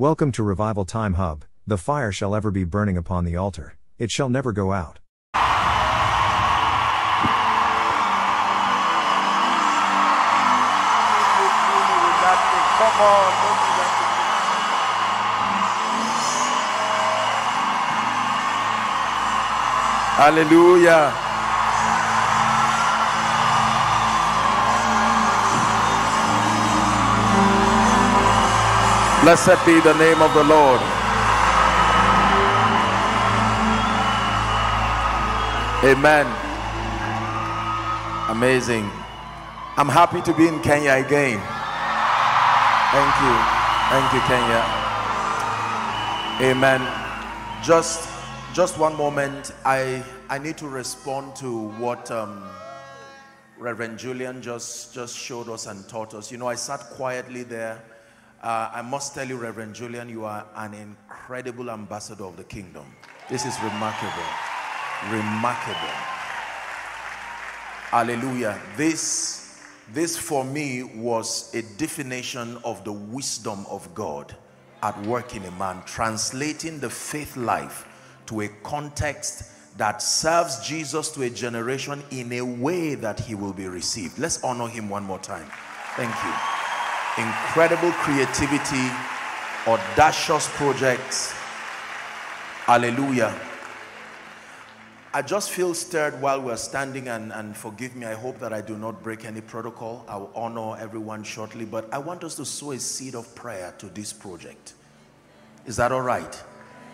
Welcome to Revival Time Hub. The fire shall ever be burning upon the altar, it shall never go out. Hallelujah. Blessed be the name of the Lord. Amen. Amazing. I'm happy to be in Kenya again. Thank you. Thank you, Kenya. Amen. Just just one moment. I I need to respond to what um, Reverend Julian just just showed us and taught us. You know, I sat quietly there uh, I must tell you, Reverend Julian, you are an incredible ambassador of the kingdom. This is remarkable. Remarkable. Hallelujah. This, this for me was a definition of the wisdom of God at work in a man, translating the faith life to a context that serves Jesus to a generation in a way that he will be received. Let's honor him one more time. Thank you incredible creativity, audacious projects. Hallelujah. I just feel stirred while we're standing, and, and forgive me, I hope that I do not break any protocol. I will honor everyone shortly, but I want us to sow a seed of prayer to this project. Is that all right?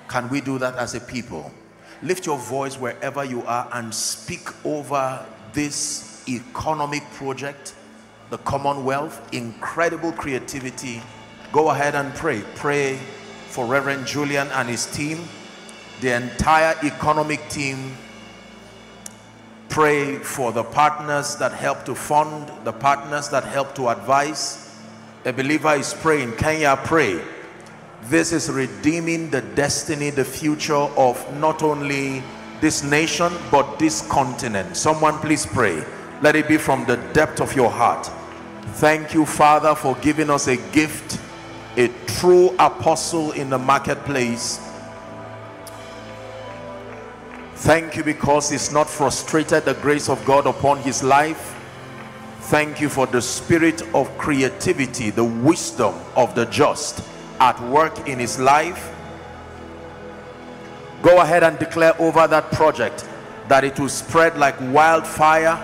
Can we do that as a people? Lift your voice wherever you are and speak over this economic project the Commonwealth, incredible creativity. Go ahead and pray. Pray for Reverend Julian and his team, the entire economic team. Pray for the partners that help to fund, the partners that help to advise. A believer is praying. Kenya, pray. This is redeeming the destiny, the future of not only this nation, but this continent. Someone please pray. Let it be from the depth of your heart. Thank you, Father, for giving us a gift, a true apostle in the marketplace. Thank you because he's not frustrated the grace of God upon his life. Thank you for the spirit of creativity, the wisdom of the just at work in his life. Go ahead and declare over that project that it will spread like wildfire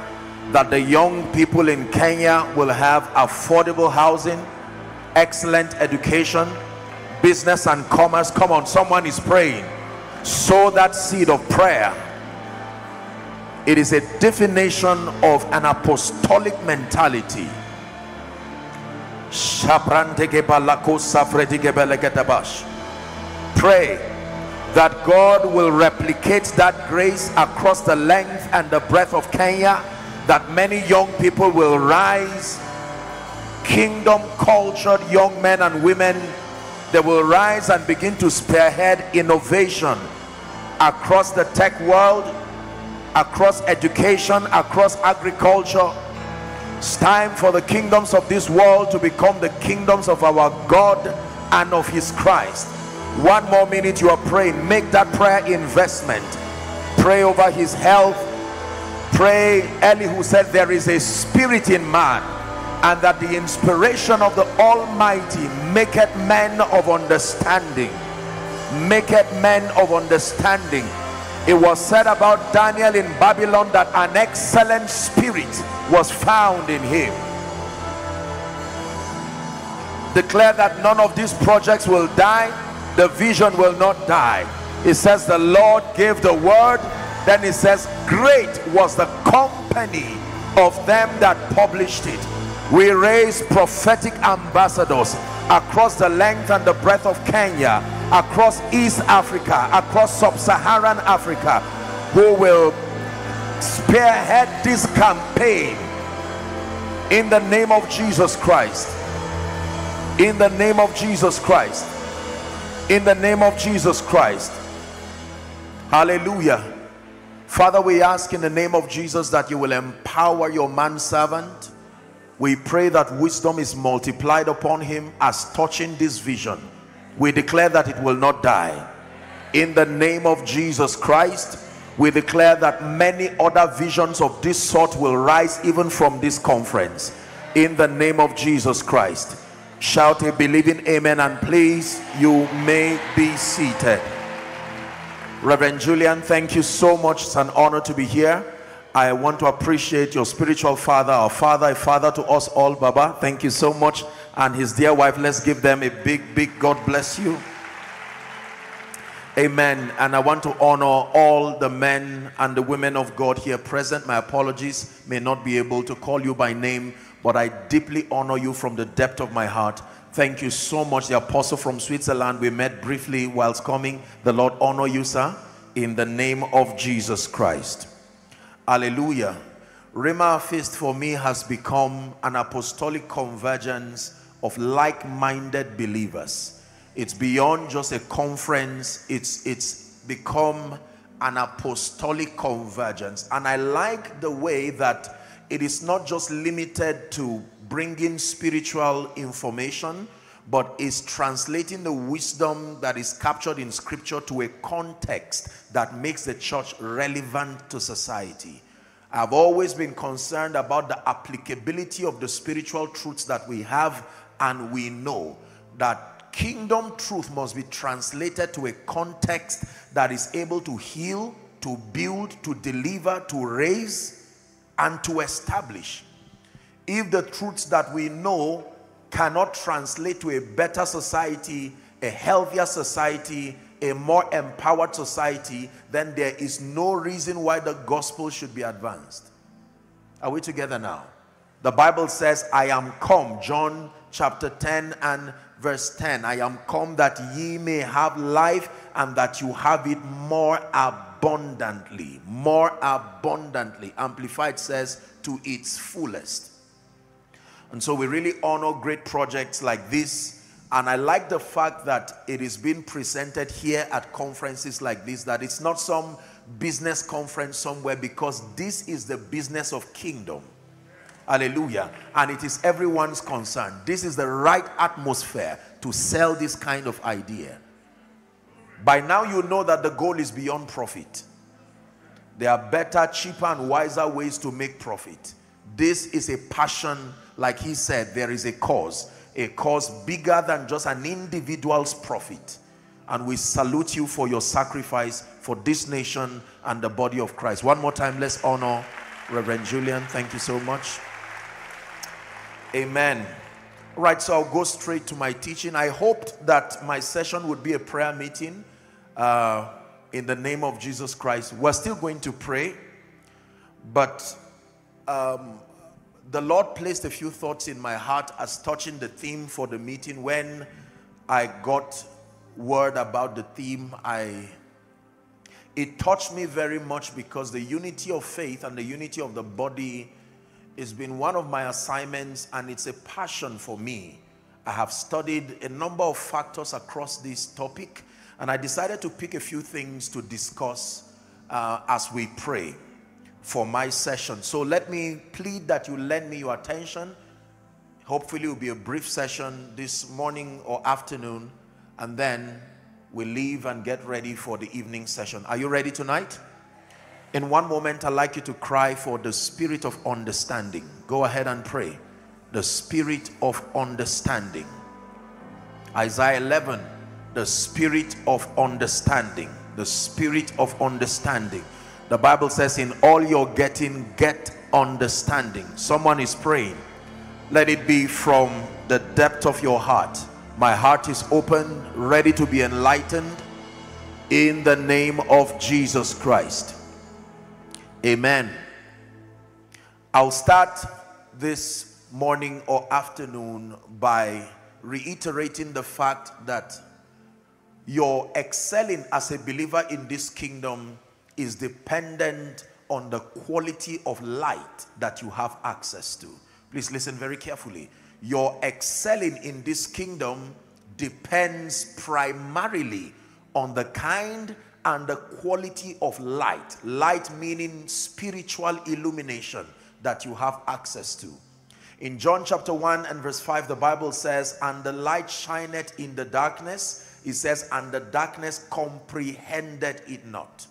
that the young people in Kenya will have affordable housing, excellent education, business and commerce. Come on, someone is praying. Sow that seed of prayer. It is a definition of an apostolic mentality. Pray that God will replicate that grace across the length and the breadth of Kenya that many young people will rise. Kingdom cultured young men and women they will rise and begin to spearhead innovation across the tech world across education across agriculture. It's time for the kingdoms of this world to become the kingdoms of our God and of his Christ. One more minute you are praying. Make that prayer investment. Pray over his health pray Elihu said there is a spirit in man and that the inspiration of the almighty maketh men of understanding. Maketh men of understanding. It was said about Daniel in Babylon that an excellent spirit was found in him. Declare that none of these projects will die the vision will not die. It says the Lord gave the word then it says great was the company of them that published it. We raise prophetic ambassadors across the length and the breadth of Kenya across East Africa across sub-Saharan Africa who will spearhead this campaign in the name of Jesus Christ. In the name of Jesus Christ. In the name of Jesus Christ. Hallelujah Father, we ask in the name of Jesus that you will empower your manservant. We pray that wisdom is multiplied upon him as touching this vision. We declare that it will not die. In the name of Jesus Christ, we declare that many other visions of this sort will rise even from this conference. In the name of Jesus Christ. Shout a believing amen and please, you may be seated. Reverend Julian, thank you so much. It's an honor to be here. I want to appreciate your spiritual father, our father, a father to us all, Baba. Thank you so much. And his dear wife, let's give them a big, big God bless you. Amen. And I want to honor all the men and the women of God here present. My apologies, may not be able to call you by name, but I deeply honor you from the depth of my heart. Thank you so much. The apostle from Switzerland, we met briefly whilst coming. The Lord honor you, sir, in the name of Jesus Christ. Hallelujah. Rhema Feast for me has become an apostolic convergence of like-minded believers. It's beyond just a conference. It's, it's become an apostolic convergence. And I like the way that it is not just limited to bringing spiritual information, but is translating the wisdom that is captured in scripture to a context that makes the church relevant to society. I've always been concerned about the applicability of the spiritual truths that we have and we know that kingdom truth must be translated to a context that is able to heal, to build, to deliver, to raise, and to establish if the truths that we know cannot translate to a better society, a healthier society, a more empowered society, then there is no reason why the gospel should be advanced. Are we together now? The Bible says, I am come, John chapter 10 and verse 10. I am come that ye may have life and that you have it more abundantly. More abundantly. Amplified says, to its fullest. And so we really honor great projects like this. And I like the fact that it is being presented here at conferences like this, that it's not some business conference somewhere because this is the business of kingdom. Hallelujah. And it is everyone's concern. This is the right atmosphere to sell this kind of idea. By now you know that the goal is beyond profit. There are better, cheaper and wiser ways to make profit. This is a passion like he said, there is a cause, a cause bigger than just an individual's profit. And we salute you for your sacrifice for this nation and the body of Christ. One more time, let's honor Reverend Julian. Thank you so much. Amen. Right, so I'll go straight to my teaching. I hoped that my session would be a prayer meeting uh, in the name of Jesus Christ. We're still going to pray, but um, the Lord placed a few thoughts in my heart as touching the theme for the meeting. When I got word about the theme, I it touched me very much because the unity of faith and the unity of the body has been one of my assignments and it's a passion for me. I have studied a number of factors across this topic and I decided to pick a few things to discuss uh, as we pray for my session. So let me plead that you lend me your attention. Hopefully it will be a brief session this morning or afternoon and then we leave and get ready for the evening session. Are you ready tonight? In one moment, I'd like you to cry for the spirit of understanding. Go ahead and pray. The spirit of understanding. Isaiah 11, the spirit of understanding. The spirit of understanding. The Bible says, in all you're getting, get understanding. Someone is praying. Let it be from the depth of your heart. My heart is open, ready to be enlightened in the name of Jesus Christ. Amen. I'll start this morning or afternoon by reiterating the fact that your excelling as a believer in this kingdom is dependent on the quality of light that you have access to. Please listen very carefully. Your excelling in this kingdom depends primarily on the kind and the quality of light. Light meaning spiritual illumination that you have access to. In John chapter 1 and verse 5, the Bible says, And the light shineth in the darkness. It says, And the darkness comprehended it not.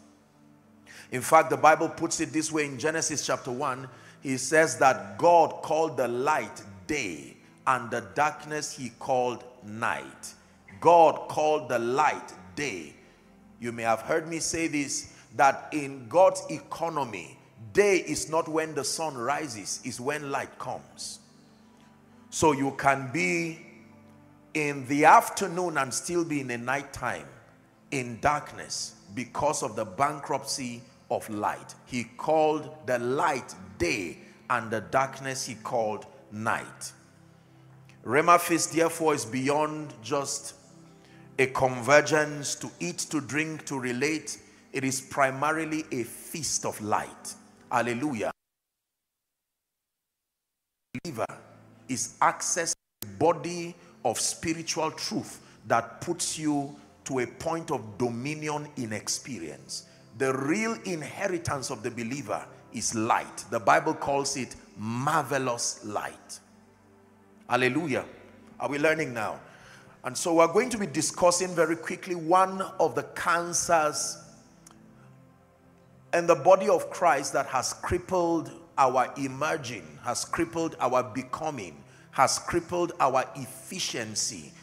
In fact, the Bible puts it this way in Genesis chapter 1. He says that God called the light day, and the darkness he called night. God called the light day. You may have heard me say this that in God's economy, day is not when the sun rises, is when light comes. So you can be in the afternoon and still be in the nighttime, in darkness, because of the bankruptcy of light. He called the light day and the darkness he called night. Rhema feast therefore is beyond just a convergence to eat, to drink, to relate. It is primarily a feast of light. Hallelujah. Believer is access body of spiritual truth that puts you to a point of dominion in experience. The real inheritance of the believer is light. The Bible calls it marvelous light. Hallelujah. Are we learning now? And so we're going to be discussing very quickly one of the cancers in the body of Christ that has crippled our emerging, has crippled our becoming, has crippled our efficiency.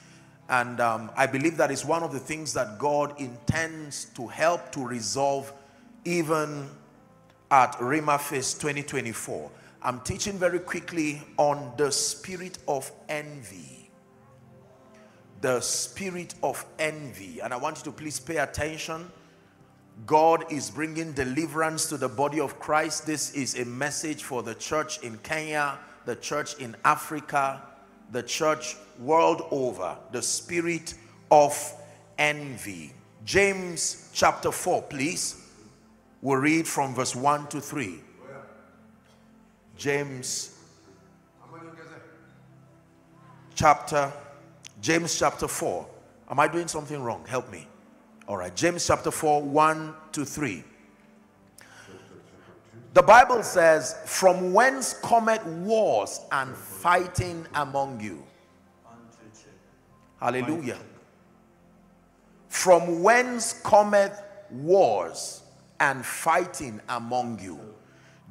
And um, I believe that is one of the things that God intends to help to resolve even at Rhema Feast 2024. I'm teaching very quickly on the spirit of envy. The spirit of envy. And I want you to please pay attention God is bringing deliverance to the body of Christ. This is a message for the church in Kenya, the church in Africa, the church world over. The spirit of envy. James chapter 4, please. We'll read from verse 1 to 3. James chapter James chapter 4. Am I doing something wrong? Help me. All right, James chapter 4, 1 to 3. The Bible says, From whence cometh wars and fighting among you? Hallelujah. From whence cometh wars and fighting among you?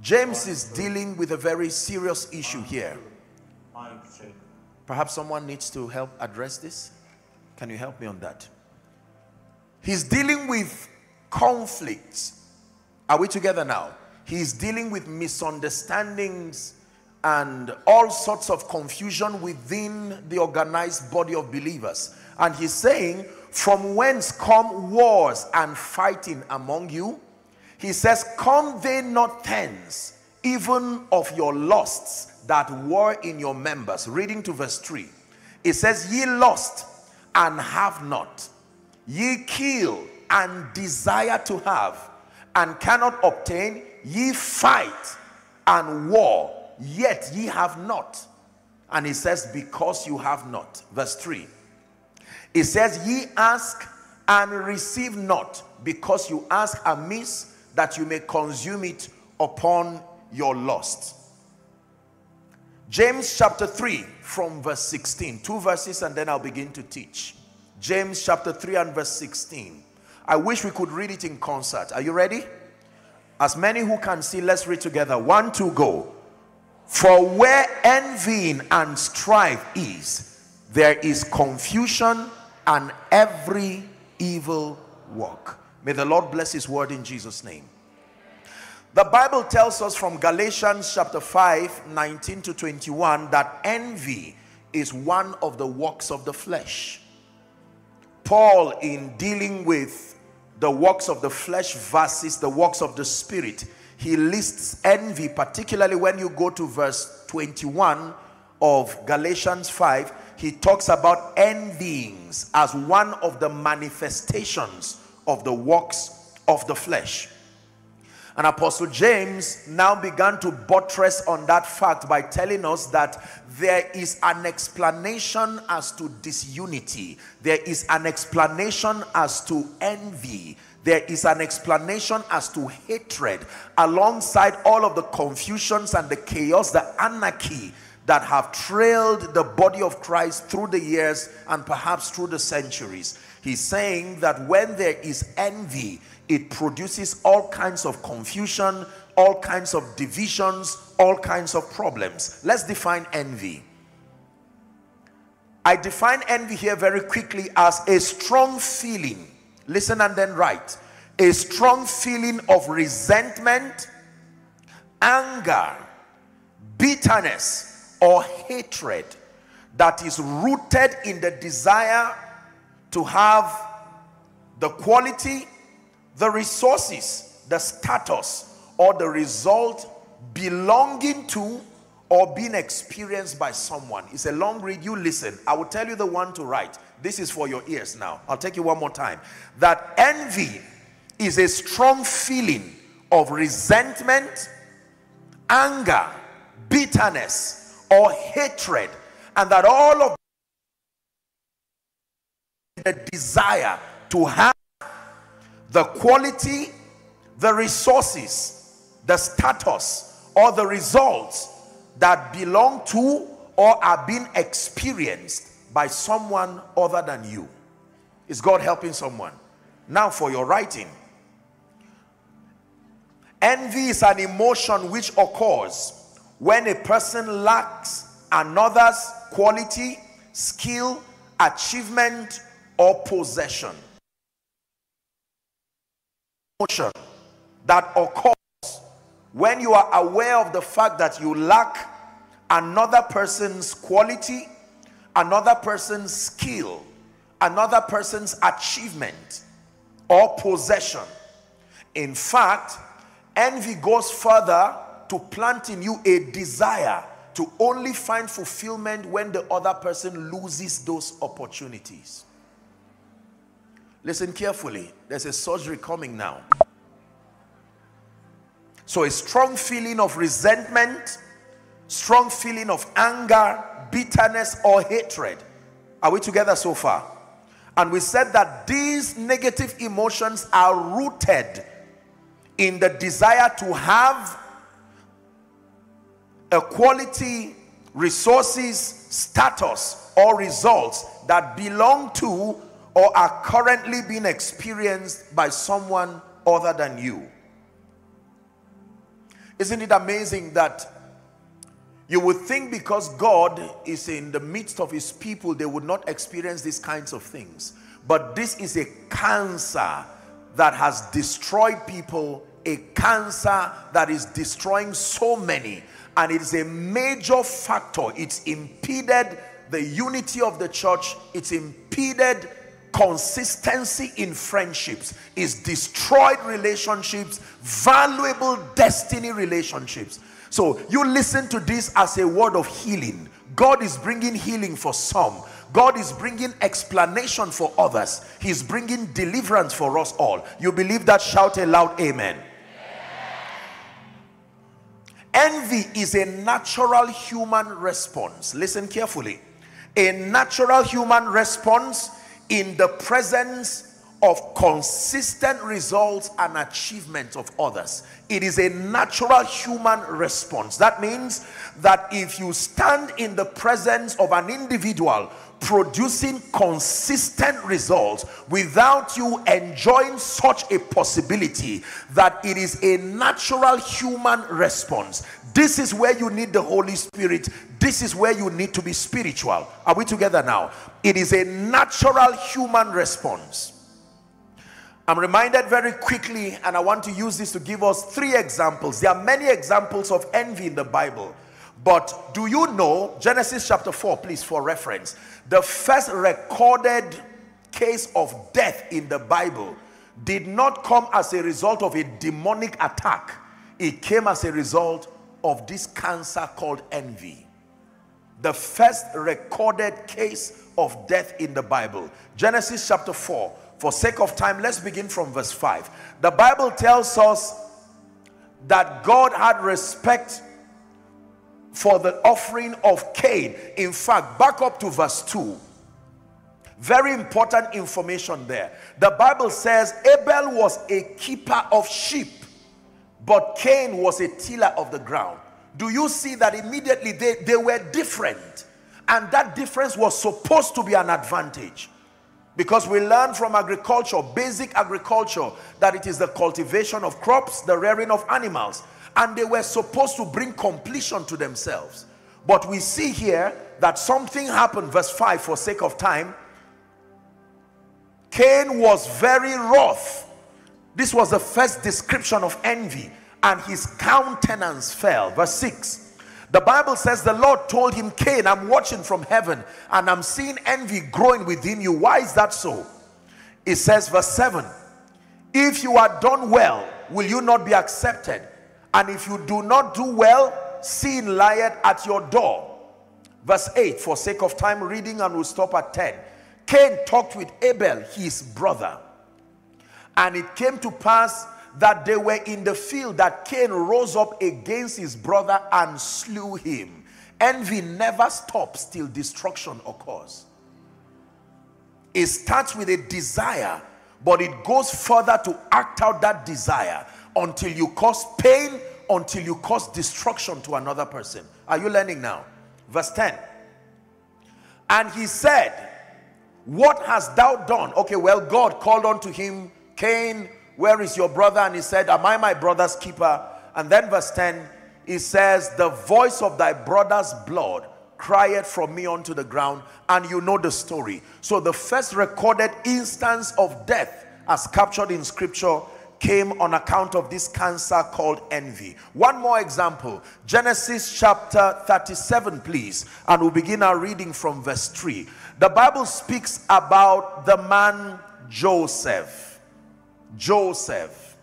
James is dealing with a very serious issue here. Perhaps someone needs to help address this. Can you help me on that? He's dealing with conflicts. Are we together now? He's dealing with misunderstandings and all sorts of confusion within the organized body of believers. And he's saying, From whence come wars and fighting among you? He says, Come they not thence, even of your lusts that were in your members. Reading to verse 3. It says, Ye lust and have not Ye kill and desire to have and cannot obtain. Ye fight and war, yet ye have not. And he says, because you have not. Verse 3. It says, ye ask and receive not, because you ask amiss that you may consume it upon your lust. James chapter 3 from verse 16. Two verses and then I'll begin to teach. James chapter 3 and verse 16. I wish we could read it in concert. Are you ready? As many who can see, let's read together. One, two, go. For where envying and strife is, there is confusion and every evil work. May the Lord bless his word in Jesus' name. The Bible tells us from Galatians chapter 5, 19 to 21 that envy is one of the works of the flesh. Paul, in dealing with the works of the flesh versus the works of the spirit, he lists envy, particularly when you go to verse 21 of Galatians 5. He talks about envyings as one of the manifestations of the works of the flesh. And Apostle James now began to buttress on that fact by telling us that there is an explanation as to disunity. There is an explanation as to envy. There is an explanation as to hatred alongside all of the confusions and the chaos, the anarchy that have trailed the body of Christ through the years and perhaps through the centuries. He's saying that when there is envy, it produces all kinds of confusion, all kinds of divisions, all kinds of problems. Let's define envy. I define envy here very quickly as a strong feeling. Listen and then write. A strong feeling of resentment, anger, bitterness, or hatred that is rooted in the desire to have the quality, the resources, the status, or the result belonging to or being experienced by someone. It's a long read. You listen. I will tell you the one to write. This is for your ears now. I'll take you one more time. That envy is a strong feeling of resentment, anger, bitterness, or hatred, and that all of the desire to have the quality, the resources, the status, or the results that belong to or are being experienced by someone other than you. Is God helping someone? Now for your writing. Envy is an emotion which occurs when a person lacks another's quality, skill, achievement, or possession. Emotion that occurs when you are aware of the fact that you lack another person's quality, another person's skill, another person's achievement or possession. In fact, envy goes further to plant in you a desire to only find fulfillment when the other person loses those opportunities. Listen carefully. There's a surgery coming now. So a strong feeling of resentment, strong feeling of anger, bitterness or hatred. Are we together so far? And we said that these negative emotions are rooted in the desire to have a quality, resources, status, or results that belong to or are currently being experienced by someone other than you. Isn't it amazing that you would think because God is in the midst of his people, they would not experience these kinds of things. But this is a cancer that has destroyed people, a cancer that is destroying so many. And it is a major factor. It's impeded the unity of the church. It's impeded consistency in friendships is destroyed relationships valuable destiny relationships. So you listen to this as a word of healing. God is bringing healing for some. God is bringing explanation for others. He's bringing deliverance for us all. You believe that? Shout aloud amen. Envy is a natural human response. Listen carefully. A natural human response in the presence of consistent results and achievements of others. It is a natural human response. That means that if you stand in the presence of an individual producing consistent results without you enjoying such a possibility that it is a natural human response this is where you need the holy spirit this is where you need to be spiritual are we together now it is a natural human response I'm reminded very quickly and I want to use this to give us three examples there are many examples of envy in the Bible but do you know, Genesis chapter 4, please, for reference, the first recorded case of death in the Bible did not come as a result of a demonic attack. It came as a result of this cancer called envy. The first recorded case of death in the Bible. Genesis chapter 4. For sake of time, let's begin from verse 5. The Bible tells us that God had respect for the offering of Cain. In fact, back up to verse 2. Very important information there. The Bible says Abel was a keeper of sheep, but Cain was a tiller of the ground. Do you see that immediately they, they were different? And that difference was supposed to be an advantage. Because we learn from agriculture, basic agriculture, that it is the cultivation of crops, the rearing of animals. And they were supposed to bring completion to themselves. But we see here that something happened, verse 5, for sake of time. Cain was very wroth. This was the first description of envy. And his countenance fell. Verse 6. The Bible says the Lord told him, Cain, I'm watching from heaven and I'm seeing envy growing within you. Why is that so? It says, verse 7 If you are done well, will you not be accepted? And if you do not do well, sin lieth at your door. Verse 8, for sake of time reading, and we'll stop at 10. Cain talked with Abel, his brother. And it came to pass that they were in the field that Cain rose up against his brother and slew him. Envy never stops till destruction occurs. It starts with a desire, but it goes further to act out that desire until you cause pain, until you cause destruction to another person. Are you learning now? Verse 10. And he said, What hast thou done? Okay, well, God called unto him, Cain, where is your brother? And he said, Am I my brother's keeper? And then verse 10, he says, The voice of thy brother's blood cried from me unto the ground. And you know the story. So the first recorded instance of death as captured in scripture came on account of this cancer called envy. One more example Genesis chapter 37, please. And we'll begin our reading from verse 3. The Bible speaks about the man Joseph. Joseph.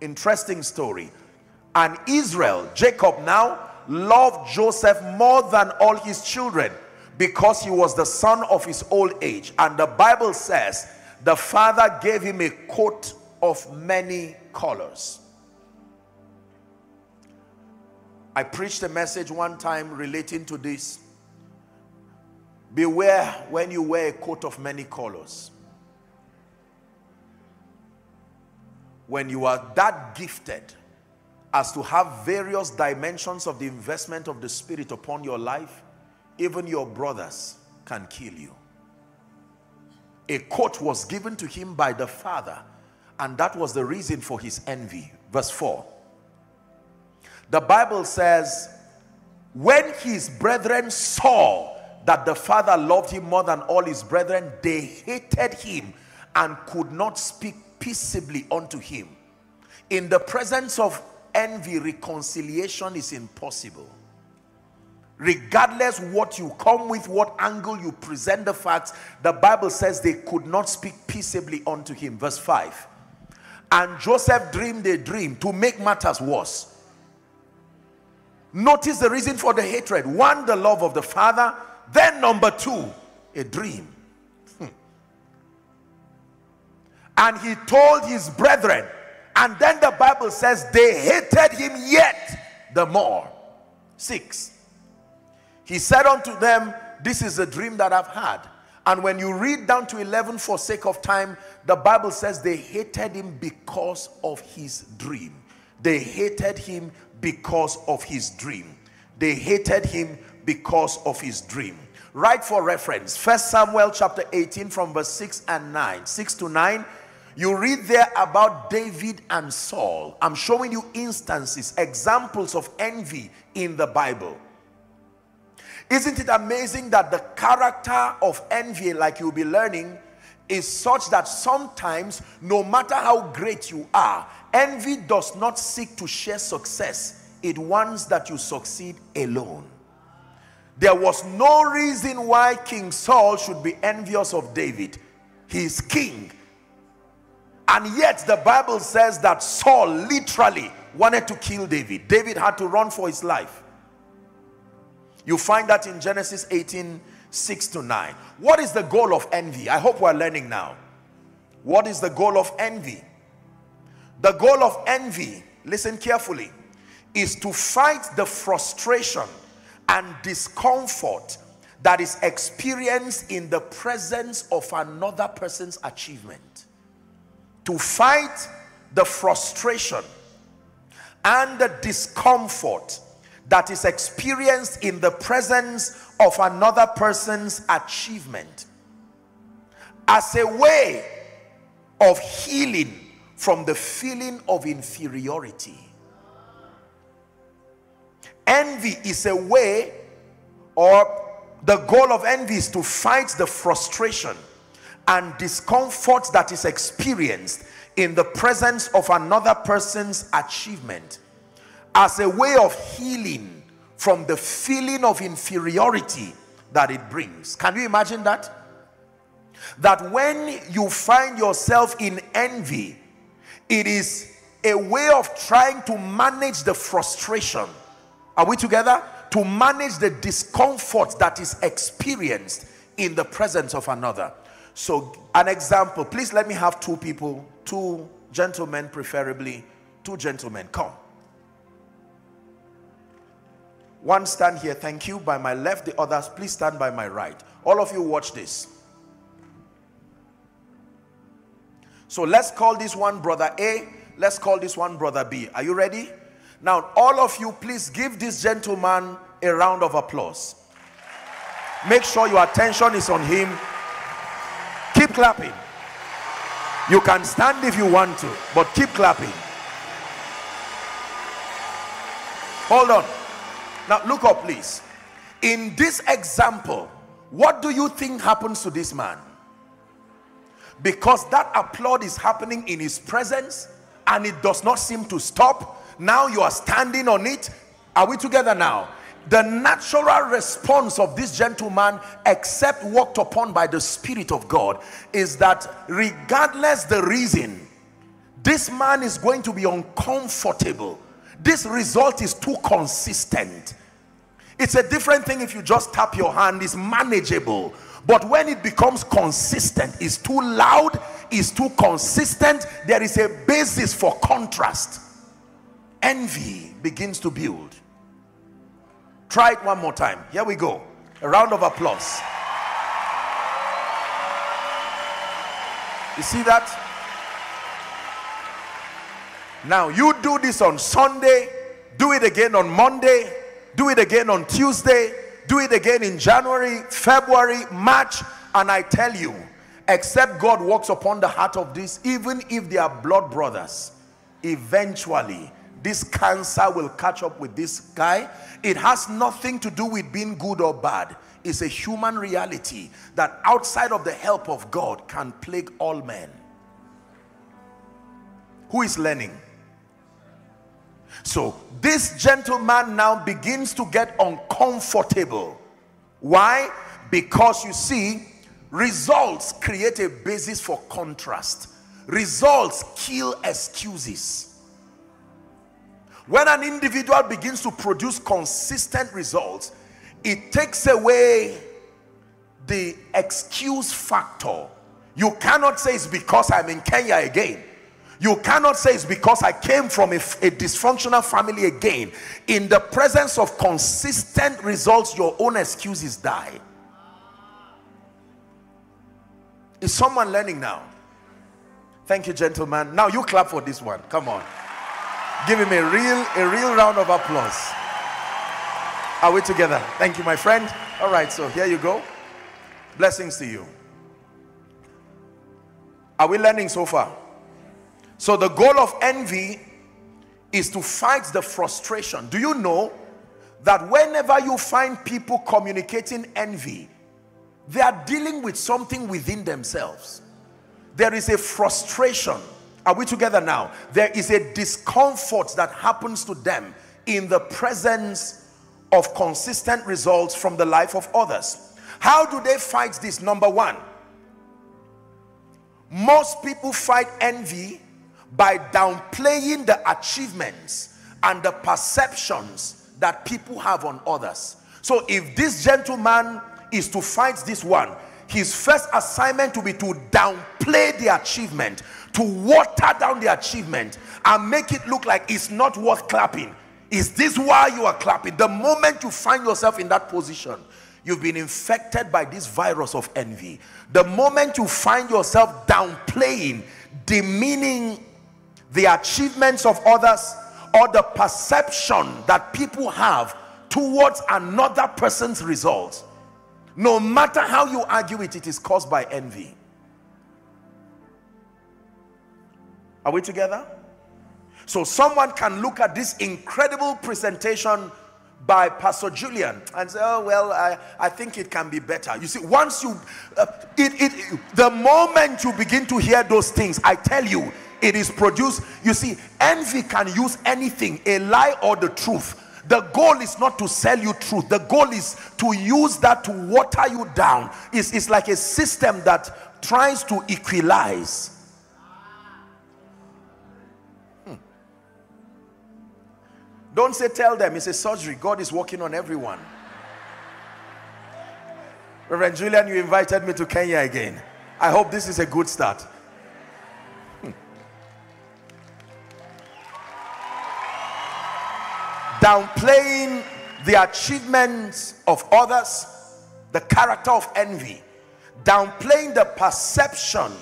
Interesting story. And Israel, Jacob now, loved Joseph more than all his children because he was the son of his old age. And the Bible says the father gave him a coat of many colors. I preached a message one time relating to this. Beware when you wear a coat of many colors. When you are that gifted as to have various dimensions of the investment of the Spirit upon your life, even your brothers can kill you. A coat was given to him by the Father, and that was the reason for his envy. Verse 4. The Bible says, when his brethren saw that the Father loved him more than all his brethren, they hated him and could not speak peaceably unto him. In the presence of envy, reconciliation is impossible. Regardless what you come with, what angle you present the facts, the Bible says they could not speak peaceably unto him. Verse 5. And Joseph dreamed a dream to make matters worse. Notice the reason for the hatred. One, the love of the father. Then number two, a dream. And he told his brethren. And then the bible says they hated him yet the more. Six. He said unto them this is a dream that i've had. And when you read down to 11 for sake of time the bible says they hated him because of his dream. They hated him because of his dream. They hated him because of his dream. Right for reference first samuel chapter 18 from verse 6 and 9 6 to 9 you read there about David and Saul. I'm showing you instances, examples of envy in the Bible. Isn't it amazing that the character of envy, like you'll be learning, is such that sometimes, no matter how great you are, envy does not seek to share success. It wants that you succeed alone. There was no reason why King Saul should be envious of David. He is king and yet the Bible says that Saul literally wanted to kill David. David had to run for his life. You find that in Genesis 18, 6 to 9. What is the goal of envy? I hope we're learning now. What is the goal of envy? The goal of envy, listen carefully, is to fight the frustration and discomfort that is experienced in the presence of another person's achievement to fight the frustration and the discomfort that is experienced in the presence of another person's achievement as a way of healing from the feeling of inferiority. Envy is a way or the goal of envy is to fight the frustration and discomfort that is experienced in the presence of another person's achievement as a way of healing from the feeling of inferiority that it brings. Can you imagine that? That when you find yourself in envy, it is a way of trying to manage the frustration. Are we together? To manage the discomfort that is experienced in the presence of another. So, an example, please let me have two people, two gentlemen, preferably, two gentlemen. Come. One stand here, thank you, by my left. The others, please stand by my right. All of you watch this. So let's call this one brother A. Let's call this one brother B. Are you ready? Now, all of you, please give this gentleman a round of applause. Make sure your attention is on him. Keep clapping. You can stand if you want to, but keep clapping. Hold on. Now look up please. In this example, what do you think happens to this man? Because that applaud is happening in his presence and it does not seem to stop. Now you are standing on it. Are we together now? The natural response of this gentleman, except walked upon by the Spirit of God, is that regardless the reason, this man is going to be uncomfortable. This result is too consistent. It's a different thing if you just tap your hand it's manageable. But when it becomes consistent it's too loud it's too consistent there is a basis for contrast. Envy begins to build try it one more time. Here we go. A round of applause. You see that? Now you do this on Sunday, do it again on Monday, do it again on Tuesday, do it again in January, February, March, and I tell you, except God works upon the heart of this, even if they are blood brothers, eventually this cancer will catch up with this guy. It has nothing to do with being good or bad. It's a human reality that outside of the help of God can plague all men. Who is learning? So this gentleman now begins to get uncomfortable. Why? Because you see, results create a basis for contrast. Results kill excuses. When an individual begins to produce consistent results, it takes away the excuse factor. You cannot say it's because I'm in Kenya again. You cannot say it's because I came from a, a, dysfunctional family again. In the presence of consistent results, your own excuses die. Is someone learning now? Thank you, gentlemen. Now you clap for this one. Come on. Give him a real, a real round of applause. Are we together? Thank you, my friend. All right, so here you go. Blessings to you. Are we learning so far? So the goal of envy is to fight the frustration. Do you know that whenever you find people communicating envy, they are dealing with something within themselves. There is a frustration. Are we together now? There is a discomfort that happens to them in the presence of consistent results from the life of others. How do they fight this? Number one, most people fight envy by downplaying the achievements and the perceptions that people have on others. So if this gentleman is to fight this one, his first assignment to be to downplay the achievement, to water down the achievement and make it look like it's not worth clapping. Is this why you are clapping? The moment you find yourself in that position, you've been infected by this virus of envy. The moment you find yourself downplaying, demeaning the achievements of others or the perception that people have towards another person's results no matter how you argue it it is caused by envy are we together so someone can look at this incredible presentation by Pastor Julian and say, oh, well, I, I think it can be better. You see, once you, uh, it, it, the moment you begin to hear those things, I tell you, it is produced. You see, envy can use anything, a lie or the truth. The goal is not to sell you truth. The goal is to use that to water you down. It's, it's like a system that tries to equalize hmm. Don't say tell them it's a surgery. God is working on everyone. Reverend Julian, you invited me to Kenya again. I hope this is a good start. Downplaying the achievements of others, the character of envy, downplaying the perception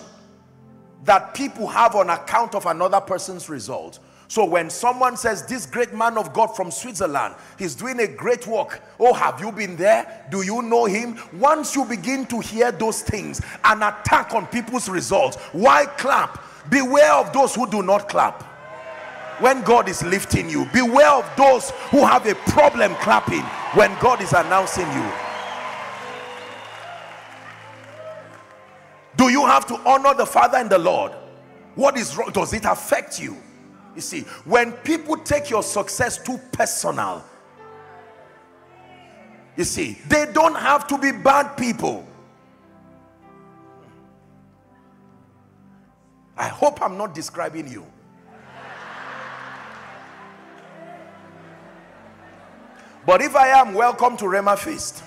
that people have on account of another person's result so when someone says, this great man of God from Switzerland, he's doing a great work. Oh, have you been there? Do you know him? Once you begin to hear those things, an attack on people's results, why clap? Beware of those who do not clap. When God is lifting you, beware of those who have a problem clapping when God is announcing you. Do you have to honor the Father and the Lord? What is wrong? Does it affect you? You see, when people take your success too personal, you see, they don't have to be bad people. I hope I'm not describing you. But if I am, welcome to Rhema Feast.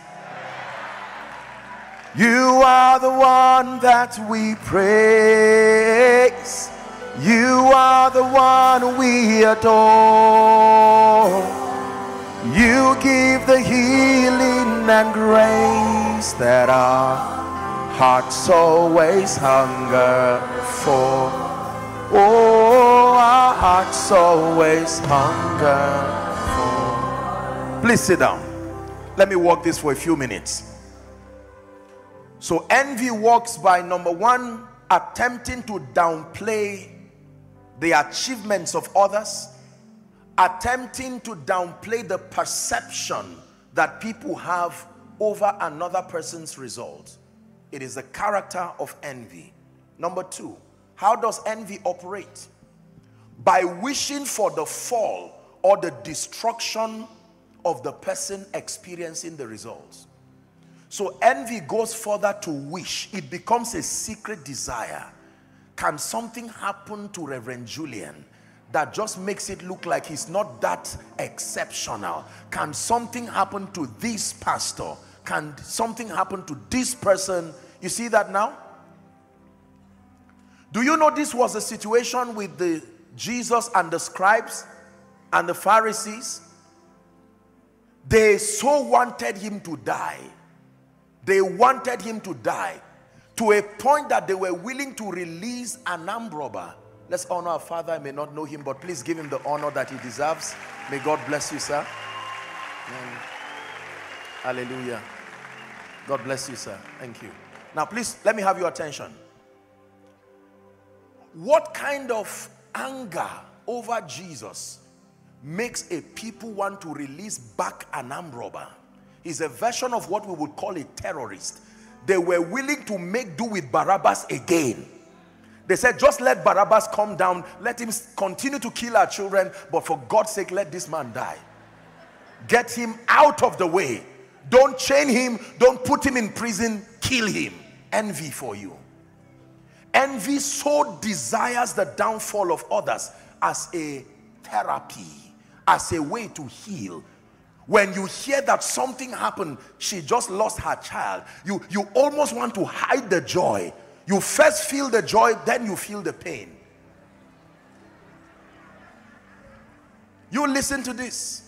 You are the one that we praise. You are the one we adore. You give the healing and grace that our hearts always hunger for. Oh, our hearts always hunger. Please sit down. Let me walk this for a few minutes. So, envy works by number one, attempting to downplay the achievements of others, attempting to downplay the perception that people have over another person's results. It is the character of envy. Number two, how does envy operate? By wishing for the fall or the destruction of the person experiencing the results. So envy goes further to wish. It becomes a secret desire can something happen to Reverend Julian that just makes it look like he's not that exceptional? Can something happen to this pastor? Can something happen to this person? You see that now? Do you know this was a situation with the Jesus and the scribes and the Pharisees? They so wanted him to die. They wanted him to die to a point that they were willing to release an armed robber. Let's honor our father. I may not know him, but please give him the honor that he deserves. May God bless you, sir. Amen. Hallelujah. God bless you, sir. Thank you. Now, please let me have your attention. What kind of anger over Jesus makes a people want to release back an armed robber? He's a version of what we would call a terrorist they were willing to make do with Barabbas again. They said, just let Barabbas come down. Let him continue to kill our children. But for God's sake, let this man die. Get him out of the way. Don't chain him. Don't put him in prison. Kill him. Envy for you. Envy so desires the downfall of others as a therapy, as a way to heal, when you hear that something happened she just lost her child you you almost want to hide the joy. You first feel the joy then you feel the pain. You listen to this.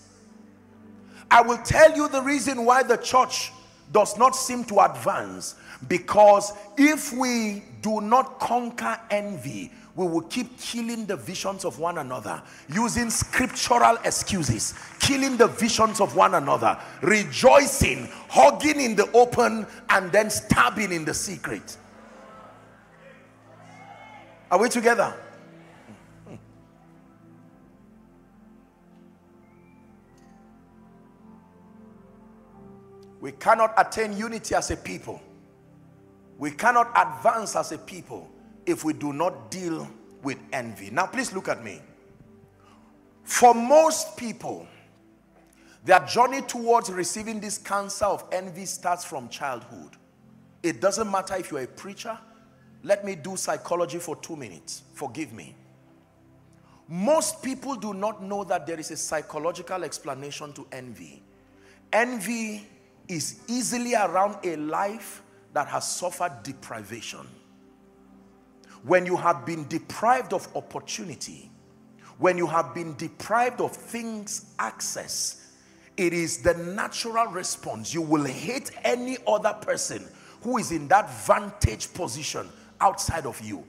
I will tell you the reason why the church does not seem to advance. Because if we do not conquer envy we will keep killing the visions of one another, using scriptural excuses, killing the visions of one another, rejoicing, hugging in the open, and then stabbing in the secret. Are we together? Hmm. We cannot attain unity as a people. We cannot advance as a people if we do not deal with envy. Now, please look at me. For most people, their journey towards receiving this cancer of envy starts from childhood. It doesn't matter if you're a preacher. Let me do psychology for two minutes. Forgive me. Most people do not know that there is a psychological explanation to envy. Envy is easily around a life that has suffered deprivation when you have been deprived of opportunity, when you have been deprived of things access, it is the natural response. You will hate any other person who is in that vantage position outside of you.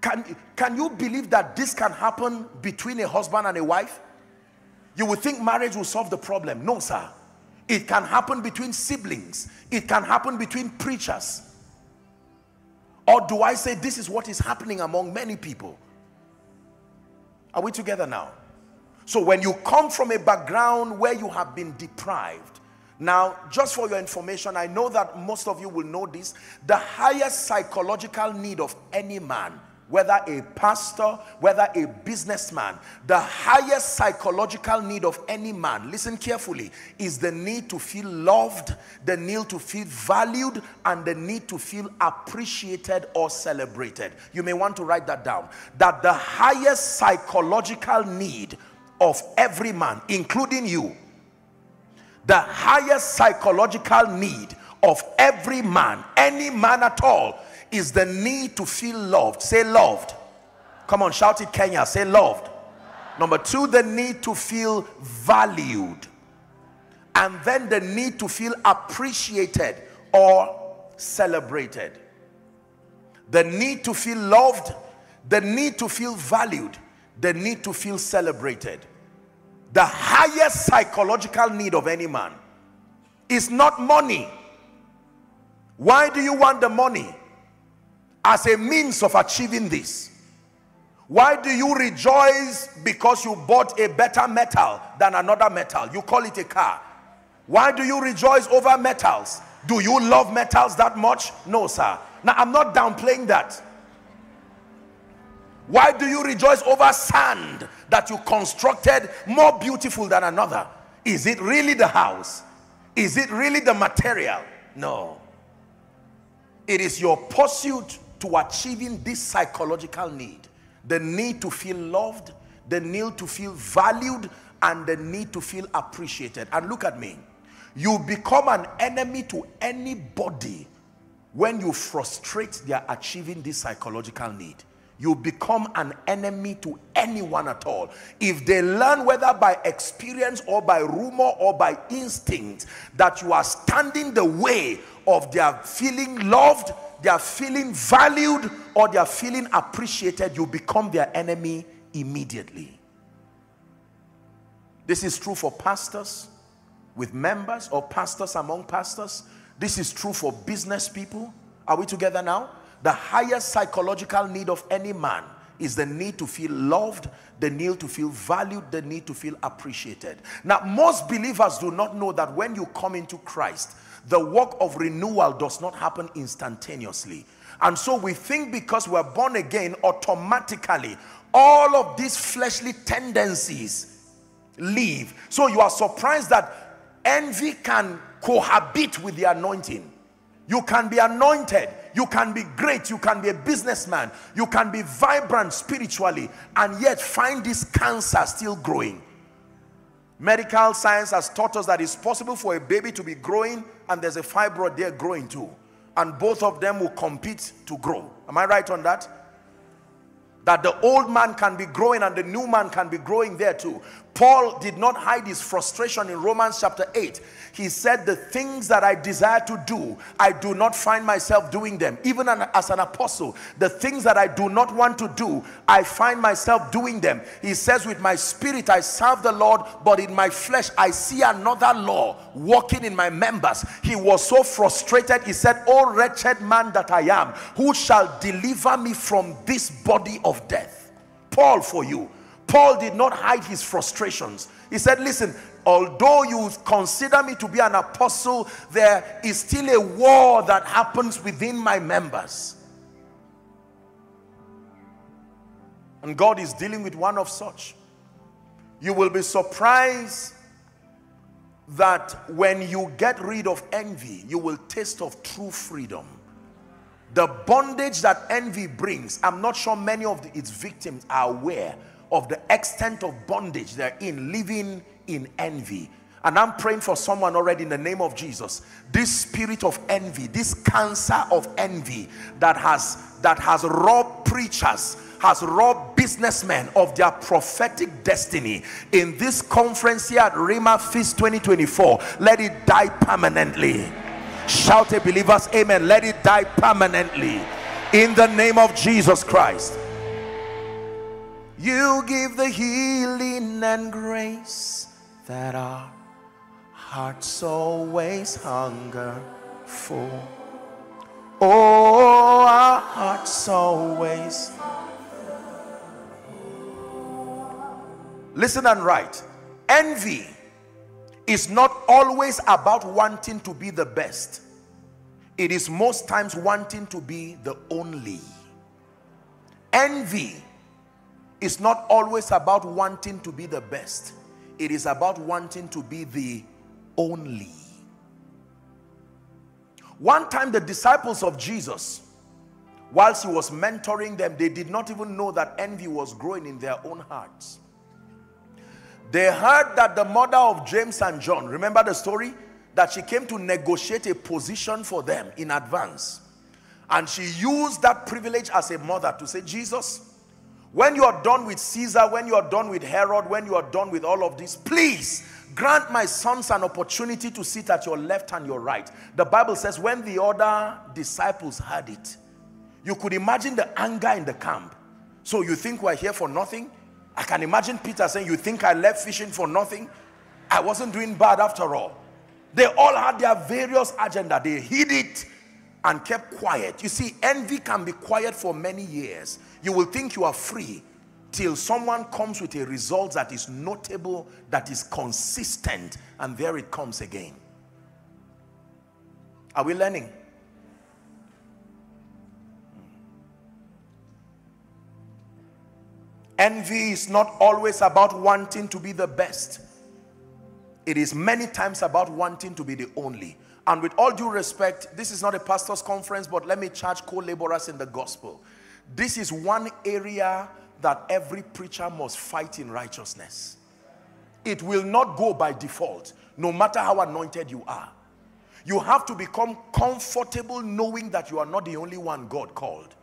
Can, can you believe that this can happen between a husband and a wife? You would think marriage will solve the problem. No, sir. It can happen between siblings. It can happen between preachers. Or do I say this is what is happening among many people? Are we together now? So when you come from a background where you have been deprived, now just for your information, I know that most of you will know this, the highest psychological need of any man whether a pastor, whether a businessman, the highest psychological need of any man, listen carefully, is the need to feel loved, the need to feel valued, and the need to feel appreciated or celebrated. You may want to write that down. That the highest psychological need of every man, including you, the highest psychological need of every man, any man at all, is the need to feel loved. Say loved. Come on, shout it, Kenya. Say loved. Number two, the need to feel valued. And then the need to feel appreciated or celebrated. The need to feel loved, the need to feel valued, the need to feel celebrated. The highest psychological need of any man is not money. Why do you want the money? As a means of achieving this. Why do you rejoice because you bought a better metal than another metal? You call it a car. Why do you rejoice over metals? Do you love metals that much? No, sir. Now, I'm not downplaying that. Why do you rejoice over sand that you constructed more beautiful than another? Is it really the house? Is it really the material? No. It is your pursuit to achieving this psychological need the need to feel loved, the need to feel valued, and the need to feel appreciated. And look at me. You become an enemy to anybody when you frustrate their achieving this psychological need. You become an enemy to anyone at all. If they learn whether by experience or by rumor or by instinct that you are standing the way of their feeling loved, they are feeling valued or they are feeling appreciated, you become their enemy immediately. This is true for pastors with members or pastors among pastors. This is true for business people. Are we together now? The highest psychological need of any man is the need to feel loved, the need to feel valued, the need to feel appreciated. Now, most believers do not know that when you come into Christ, the work of renewal does not happen instantaneously. And so we think because we're born again, automatically, all of these fleshly tendencies leave. So you are surprised that envy can cohabit with the anointing. You can be anointed, you can be great, you can be a businessman, you can be vibrant spiritually, and yet find this cancer still growing. Medical science has taught us that it's possible for a baby to be growing and there's a fibroid there growing too. And both of them will compete to grow. Am I right on that? That the old man can be growing and the new man can be growing there too. Paul did not hide his frustration in Romans chapter 8. He said, The things that I desire to do, I do not find myself doing them. Even as an apostle, the things that I do not want to do, I find myself doing them. He says, With my spirit I serve the Lord, but in my flesh I see another law working in my members. He was so frustrated. He said, Oh, wretched man that I am, who shall deliver me from this body of death? Paul, for you Paul did not hide his frustrations. He said, listen, although you consider me to be an apostle, there is still a war that happens within my members. And God is dealing with one of such. You will be surprised that when you get rid of envy, you will taste of true freedom. The bondage that envy brings, I'm not sure many of the, its victims are aware of the extent of bondage they're in, living in envy. And I'm praying for someone already in the name of Jesus. This spirit of envy, this cancer of envy that has that has robbed preachers, has robbed businessmen of their prophetic destiny. In this conference here at Rhema Feast 2024, let it die permanently. Shout a believers, amen. Let it die permanently. In the name of Jesus Christ. You give the healing and grace that our hearts always hunger for. Oh, our hearts always. Listen and write. Envy is not always about wanting to be the best. It is most times wanting to be the only. Envy it's not always about wanting to be the best. It is about wanting to be the only. One time the disciples of Jesus, whilst he was mentoring them, they did not even know that envy was growing in their own hearts. They heard that the mother of James and John, remember the story? That she came to negotiate a position for them in advance. And she used that privilege as a mother to say, Jesus, when you are done with Caesar, when you are done with Herod, when you are done with all of this, please grant my sons an opportunity to sit at your left and your right. The Bible says when the other disciples heard it, you could imagine the anger in the camp. So you think we're here for nothing? I can imagine Peter saying, you think I left fishing for nothing? I wasn't doing bad after all. They all had their various agenda. They hid it and kept quiet. You see, envy can be quiet for many years. You will think you are free till someone comes with a result that is notable, that is consistent, and there it comes again. Are we learning? Envy is not always about wanting to be the best. It is many times about wanting to be the only. And with all due respect, this is not a pastor's conference, but let me charge co-laborers in the gospel. This is one area that every preacher must fight in righteousness. It will not go by default, no matter how anointed you are. You have to become comfortable knowing that you are not the only one God called.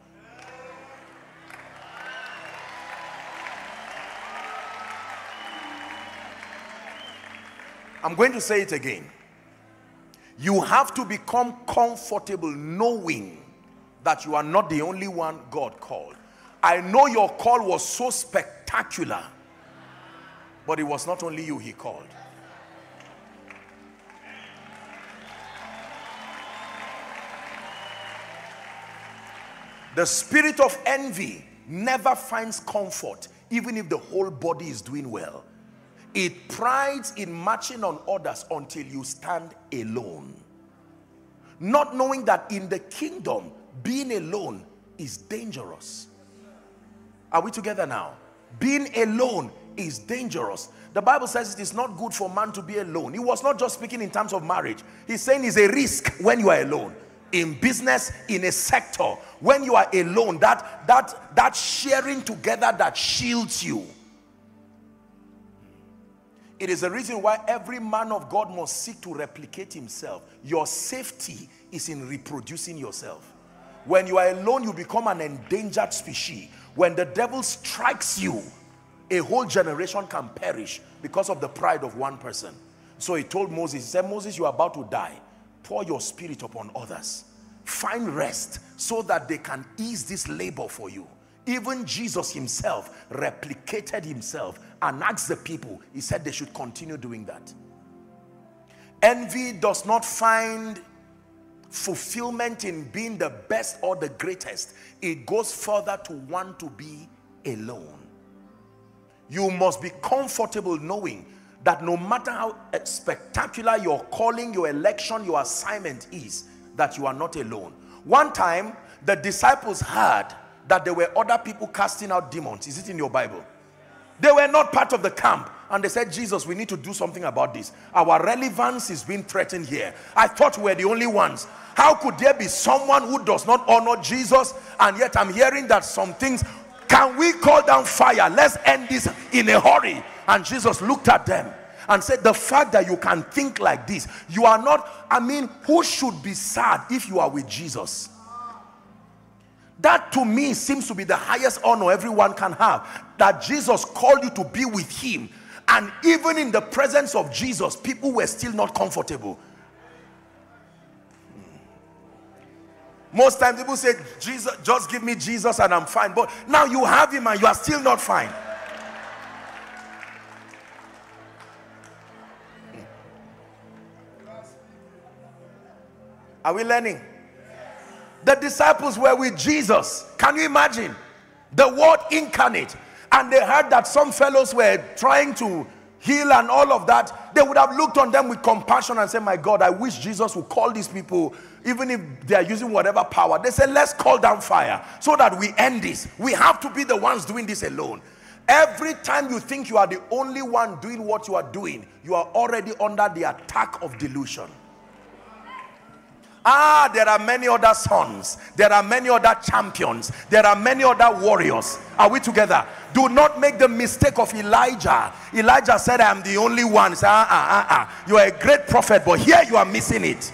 I'm going to say it again. You have to become comfortable knowing that you are not the only one God called. I know your call was so spectacular, but it was not only you he called. The spirit of envy never finds comfort, even if the whole body is doing well. It prides in marching on others until you stand alone. Not knowing that in the kingdom, being alone is dangerous. Are we together now? Being alone is dangerous. The Bible says it is not good for man to be alone. He was not just speaking in terms of marriage. He's saying it's a risk when you are alone. In business, in a sector, when you are alone, that, that, that sharing together that shields you it is the reason why every man of God must seek to replicate himself. Your safety is in reproducing yourself. When you are alone, you become an endangered species. When the devil strikes you, a whole generation can perish because of the pride of one person. So he told Moses, he said, Moses, you are about to die. Pour your spirit upon others. Find rest so that they can ease this labor for you. Even Jesus himself replicated himself and asked the people, he said they should continue doing that. Envy does not find fulfillment in being the best or the greatest. It goes further to want to be alone. You must be comfortable knowing that no matter how spectacular your calling, your election, your assignment is, that you are not alone. One time, the disciples heard that there were other people casting out demons. Is it in your Bible? They were not part of the camp. And they said, Jesus, we need to do something about this. Our relevance is being threatened here. I thought we were the only ones. How could there be someone who does not honor Jesus? And yet I'm hearing that some things, can we call down fire? Let's end this in a hurry. And Jesus looked at them and said, the fact that you can think like this, you are not, I mean, who should be sad if you are with Jesus? That to me seems to be the highest honor everyone can have. That Jesus called you to be with him. And even in the presence of Jesus, people were still not comfortable. Hmm. Most times people say, Jesus, just give me Jesus and I'm fine. But now you have him and you are still not fine. Hmm. Are we learning? The disciples were with Jesus. Can you imagine? The word incarnate. And they heard that some fellows were trying to heal and all of that. They would have looked on them with compassion and said, My God, I wish Jesus would call these people, even if they are using whatever power. They said, Let's call down fire so that we end this. We have to be the ones doing this alone. Every time you think you are the only one doing what you are doing, you are already under the attack of delusion. Ah, there are many other sons. There are many other champions. There are many other warriors. Are we together? Do not make the mistake of Elijah. Elijah said, I am the only one. Say, ah, ah, ah, ah. You are a great prophet, but here you are missing it.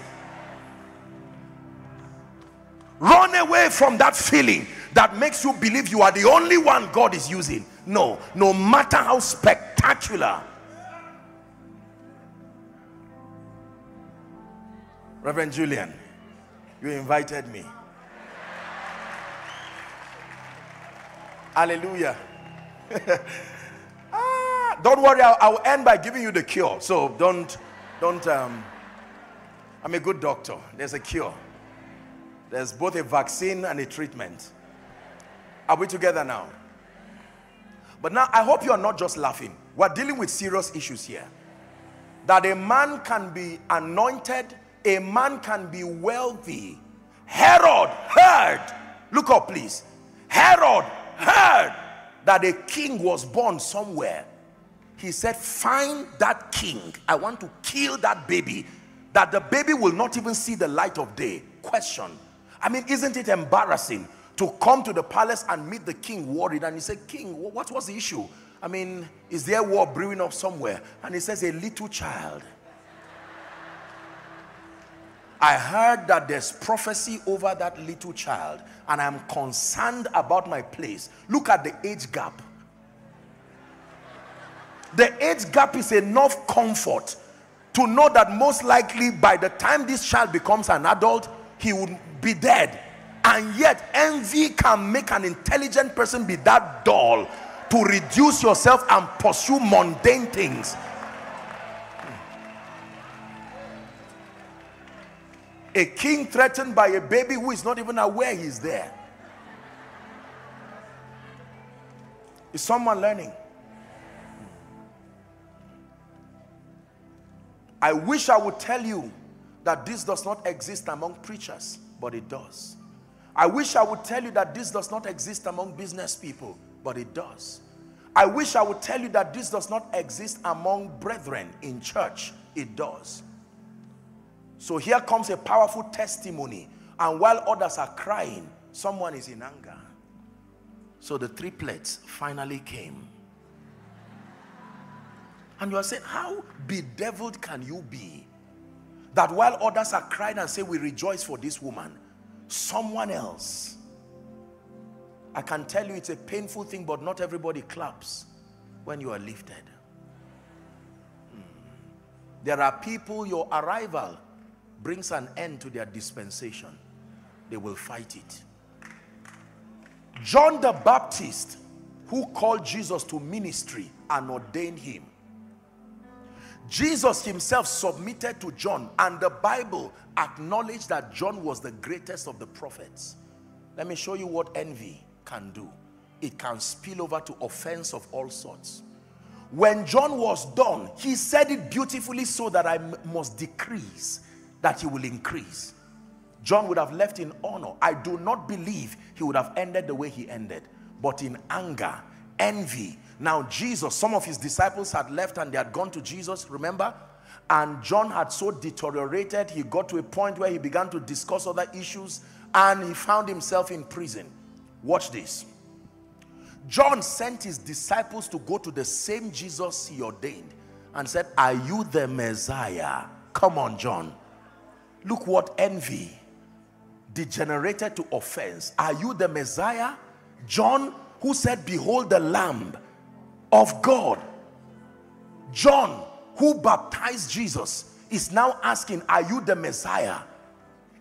Run away from that feeling that makes you believe you are the only one God is using. No, no matter how spectacular Reverend Julian, you invited me. Hallelujah. ah, don't worry, I'll, I'll, end by giving you the cure. So don't, don't, um, I'm a good doctor. There's a cure. There's both a vaccine and a treatment. Are we together now? But now I hope you are not just laughing. We're dealing with serious issues here. That a man can be anointed a man can be wealthy. Herod heard, look up please. Herod heard that a king was born somewhere. He said, find that king. I want to kill that baby. That the baby will not even see the light of day. Question. I mean, isn't it embarrassing to come to the palace and meet the king worried? And he said, king, what was the issue? I mean, is there war brewing up somewhere? And he says, a little child I heard that there's prophecy over that little child and I'm concerned about my place. Look at the age gap. The age gap is enough comfort to know that most likely by the time this child becomes an adult, he would be dead. And yet envy can make an intelligent person be that dull to reduce yourself and pursue mundane things A king threatened by a baby who is not even aware he's there. Is someone learning? I wish I would tell you that this does not exist among preachers, but it does. I wish I would tell you that this does not exist among business people, but it does. I wish I would tell you that this does not exist among brethren in church. It does. So here comes a powerful testimony. And while others are crying, someone is in anger. So the triplets finally came. And you are saying, how bedeviled can you be? That while others are crying and say, we rejoice for this woman, someone else. I can tell you it's a painful thing, but not everybody claps. when you are lifted. Hmm. There are people, your arrival brings an end to their dispensation. They will fight it. John the Baptist, who called Jesus to ministry and ordained him, Jesus himself submitted to John and the Bible acknowledged that John was the greatest of the prophets. Let me show you what envy can do. It can spill over to offense of all sorts. When John was done, he said it beautifully so that I must decrease, that he will increase. John would have left in honor. I do not believe he would have ended the way he ended, but in anger, envy. Now, Jesus, some of his disciples had left and they had gone to Jesus, remember? And John had so deteriorated, he got to a point where he began to discuss other issues and he found himself in prison. Watch this. John sent his disciples to go to the same Jesus he ordained and said, Are you the Messiah? Come on, John. Look what envy degenerated to offense. Are you the Messiah? John, who said, Behold the Lamb of God. John, who baptized Jesus, is now asking, Are you the Messiah?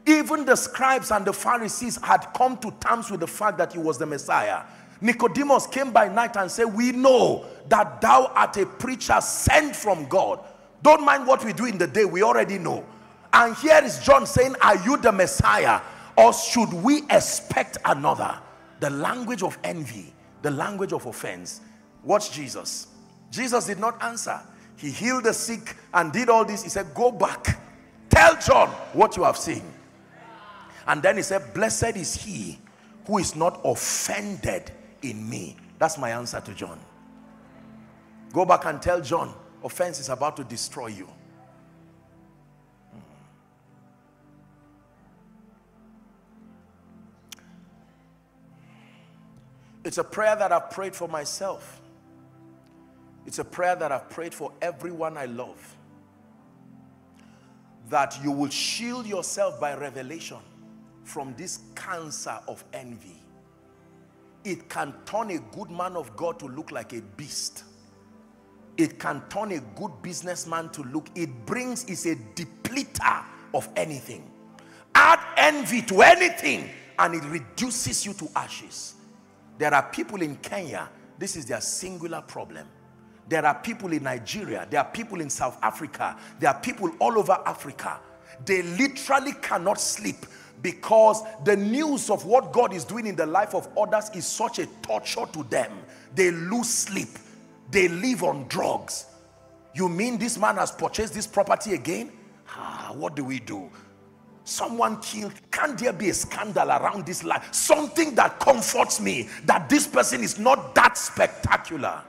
Even the scribes and the Pharisees had come to terms with the fact that he was the Messiah. Nicodemus came by night and said, We know that thou art a preacher sent from God. Don't mind what we do in the day, we already know. And here is John saying, Are you the Messiah? Or should we expect another? The language of envy, the language of offense. Watch Jesus. Jesus did not answer. He healed the sick and did all this. He said, Go back. Tell John what you have seen. And then he said, Blessed is he who is not offended in me. That's my answer to John. Go back and tell John, offense is about to destroy you. It's a prayer that I've prayed for myself. It's a prayer that I've prayed for everyone I love. That you will shield yourself by revelation from this cancer of envy. It can turn a good man of God to look like a beast. It can turn a good businessman to look, it brings, is a depleter of anything. Add envy to anything and it reduces you to ashes. There are people in Kenya, this is their singular problem. There are people in Nigeria, there are people in South Africa, there are people all over Africa. They literally cannot sleep because the news of what God is doing in the life of others is such a torture to them. They lose sleep. They live on drugs. You mean this man has purchased this property again? Ah, what do we do? Someone killed. Can there be a scandal around this life? Something that comforts me that this person is not that spectacular.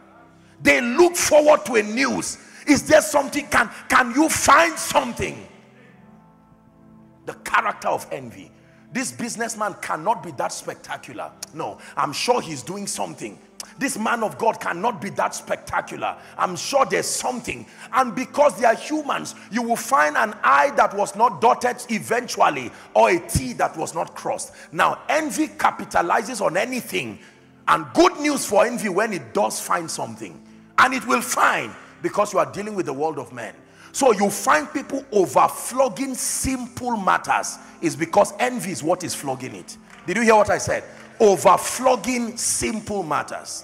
They look forward to a news. Is there something? Can, can you find something? the character of envy. This businessman cannot be that spectacular. No, I'm sure he's doing something. This man of God cannot be that spectacular. I'm sure there's something. And because they are humans, you will find an I that was not dotted eventually or a T that was not crossed. Now, envy capitalizes on anything. And good news for envy when it does find something. And it will find because you are dealing with the world of men. So you find people over flogging simple matters is because envy is what is flogging it. Did you hear what I said? Over flogging simple matters.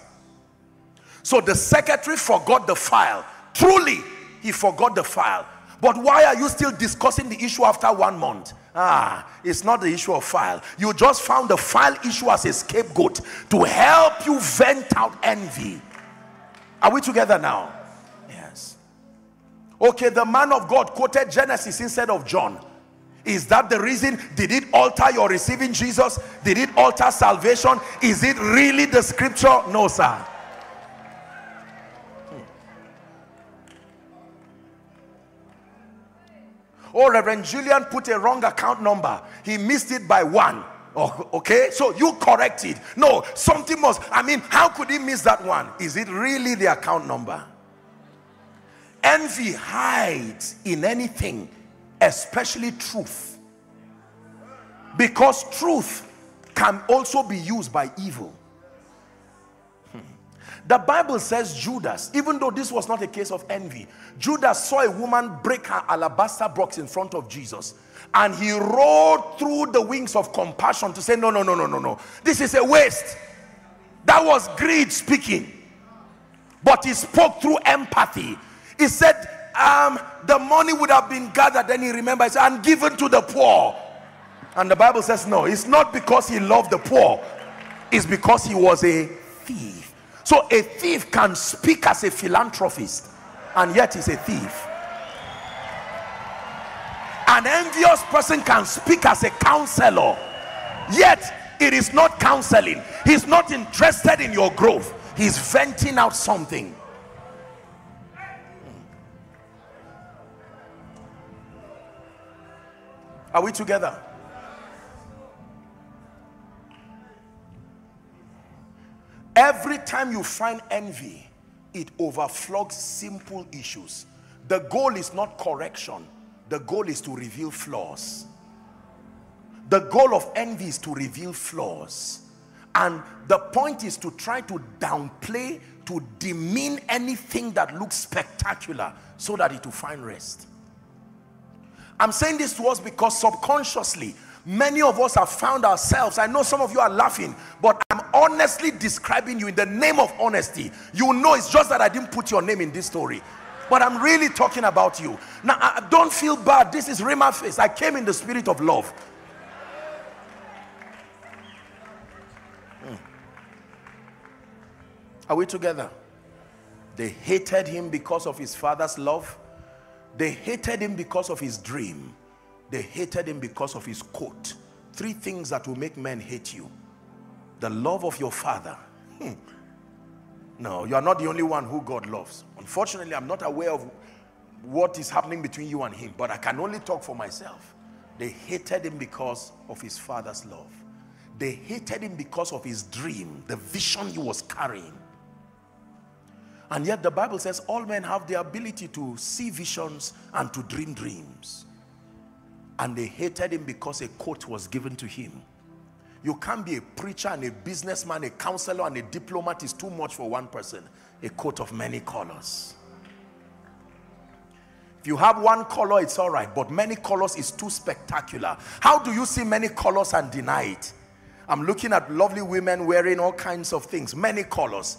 So the secretary forgot the file. Truly, he forgot the file. But why are you still discussing the issue after one month? Ah, it's not the issue of file. You just found the file issue as a scapegoat to help you vent out envy. Are we together now? Yes. Okay, the man of God quoted Genesis instead of John. Is that the reason? Did it alter your receiving Jesus? Did it alter salvation? Is it really the scripture? No, sir. Oh, Reverend Julian put a wrong account number. He missed it by one. Oh, okay, so you correct it. No, something must. I mean, how could he miss that one? Is it really the account number? Envy hides in anything, especially truth. Because truth can also be used by evil. The Bible says Judas, even though this was not a case of envy, Judas saw a woman break her alabaster box in front of Jesus. And he rode through the wings of compassion to say, no, no, no, no, no, no. This is a waste. That was greed speaking. But he spoke through empathy. He said, um, the money would have been gathered. Then he remembers and given to the poor. And the Bible says, no, it's not because he loved the poor. It's because he was a thief. So a thief can speak as a philanthropist and yet he's a thief. An envious person can speak as a counselor yet it is not counseling. He's not interested in your growth. He's venting out something. Are we together? Every time you find envy, it overflows simple issues. The goal is not correction. The goal is to reveal flaws. The goal of envy is to reveal flaws. And the point is to try to downplay, to demean anything that looks spectacular so that it will find rest. I'm saying this to us because subconsciously Many of us have found ourselves. I know some of you are laughing, but I'm honestly describing you in the name of honesty. You know it's just that I didn't put your name in this story. But I'm really talking about you. Now, I don't feel bad. This is Rhema Feast. I came in the spirit of love. Hmm. Are we together? They hated him because of his father's love. They hated him because of his dream. They hated him because of his coat. Three things that will make men hate you. The love of your father. Hmm. No, you are not the only one who God loves. Unfortunately, I'm not aware of what is happening between you and him, but I can only talk for myself. They hated him because of his father's love. They hated him because of his dream, the vision he was carrying. And yet the Bible says all men have the ability to see visions and to dream dreams and they hated him because a coat was given to him. You can't be a preacher and a businessman, a counselor and a diplomat is too much for one person. A coat of many colors. If you have one color, it's all right, but many colors is too spectacular. How do you see many colors and deny it? I'm looking at lovely women wearing all kinds of things, many colors,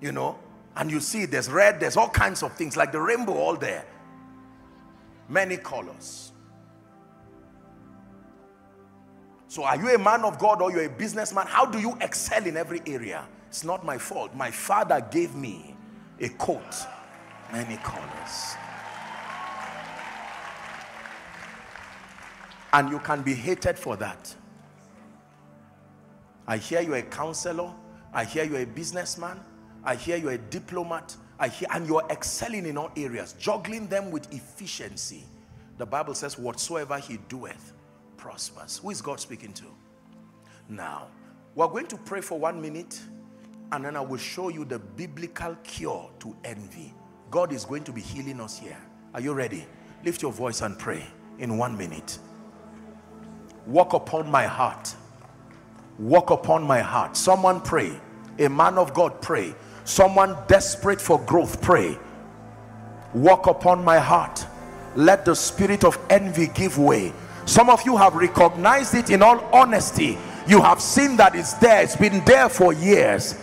you know, and you see there's red, there's all kinds of things like the rainbow all there. Many colors. So are you a man of God or you're a businessman? How do you excel in every area? It's not my fault. My father gave me a coat, many colors. And you can be hated for that. I hear you're a counselor. I hear you're a businessman. I hear you're a diplomat. I hear, and you're excelling in all areas, juggling them with efficiency. The Bible says, whatsoever he doeth, prospers. Who is God speaking to? Now, we're going to pray for one minute and then I will show you the biblical cure to envy. God is going to be healing us here. Are you ready? Lift your voice and pray in one minute. Walk upon my heart. Walk upon my heart. Someone pray. A man of God pray. Someone desperate for growth pray. Walk upon my heart. Let the spirit of envy give way. Some of you have recognized it in all honesty. You have seen that it's there. It's been there for years.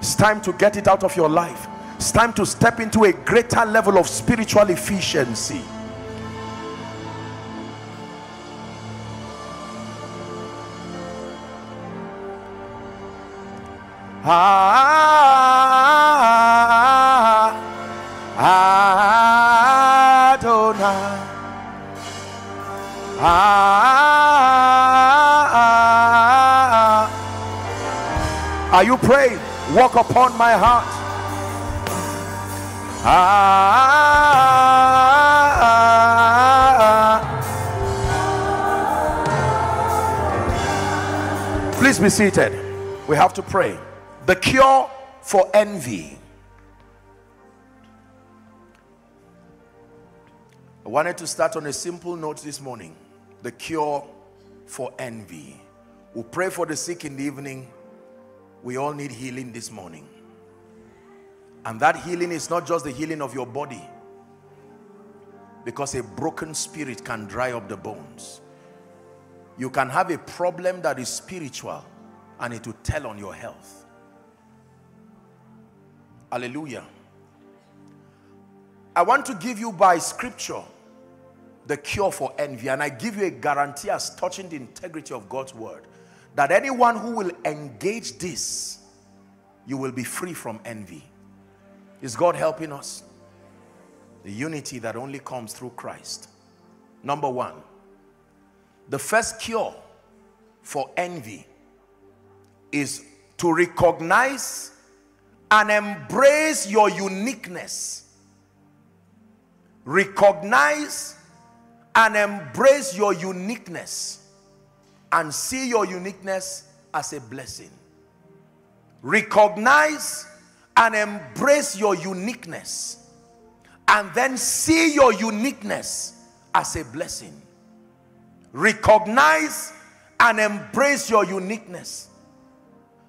It's time to get it out of your life. It's time to step into a greater level of spiritual efficiency. Ah, are you praying? Walk upon my heart. Ah, ah, ah, ah, please be seated. We have to pray. The cure for envy. I wanted to start on a simple note this morning the cure for envy. We'll pray for the sick in the evening. We all need healing this morning. And that healing is not just the healing of your body. Because a broken spirit can dry up the bones. You can have a problem that is spiritual and it will tell on your health. Hallelujah. I want to give you by scripture the cure for envy and I give you a guarantee as touching the integrity of God's word that anyone who will engage this you will be free from envy. Is God helping us? The unity that only comes through Christ. Number one, the first cure for envy is to recognize and embrace your uniqueness. Recognize and embrace your uniqueness and see your uniqueness as a blessing. Recognize and embrace your uniqueness and then see your uniqueness as a blessing. Recognize and embrace your uniqueness.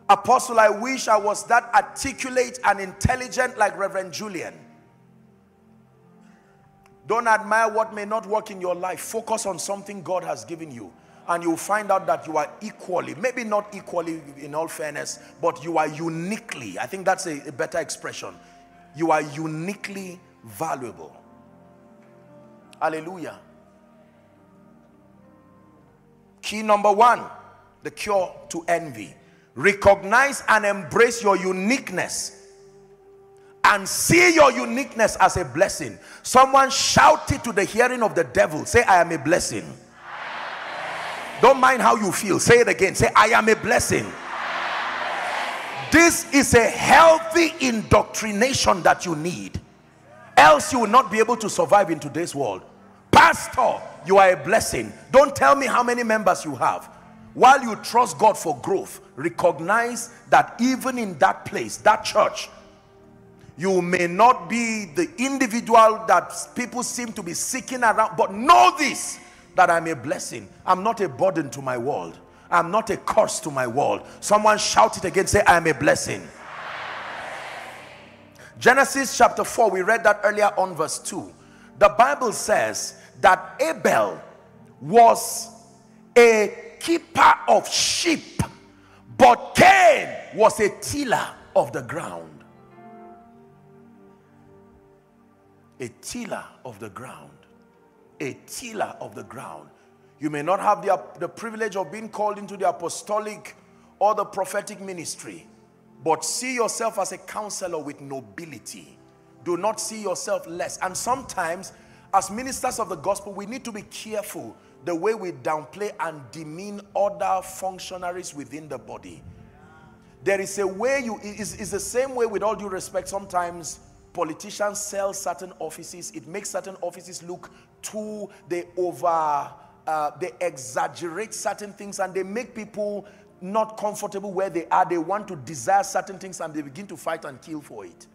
Apostle, I wish I was that articulate and intelligent like Reverend Julian. Don't admire what may not work in your life. Focus on something God has given you. And you'll find out that you are equally, maybe not equally in all fairness, but you are uniquely, I think that's a, a better expression. You are uniquely valuable. Hallelujah. Key number one, the cure to envy. Recognize and embrace your uniqueness and see your uniqueness as a blessing. Someone shout it to the hearing of the devil. Say, I am a blessing. Don't mind how you feel. Say it again. Say, I am a blessing. This is a healthy indoctrination that you need. Else you will not be able to survive in today's world. Pastor, you are a blessing. Don't tell me how many members you have. While you trust God for growth, recognize that even in that place, that church, you may not be the individual that people seem to be seeking around, but know this, that I'm a blessing. I'm not a burden to my world. I'm not a curse to my world. Someone shout it again, say, I am a blessing. Genesis chapter 4, we read that earlier on verse 2. The Bible says that Abel was a keeper of sheep, but Cain was a tiller of the ground. A tiller of the ground. A tiller of the ground. You may not have the, the privilege of being called into the apostolic or the prophetic ministry, but see yourself as a counselor with nobility. Do not see yourself less. And sometimes as ministers of the gospel, we need to be careful the way we downplay and demean other functionaries within the body. There is a way you, is is the same way with all due respect. Sometimes politicians sell certain offices. It makes certain offices look too, they over, uh, they exaggerate certain things and they make people not comfortable where they are. They want to desire certain things and they begin to fight and kill for it.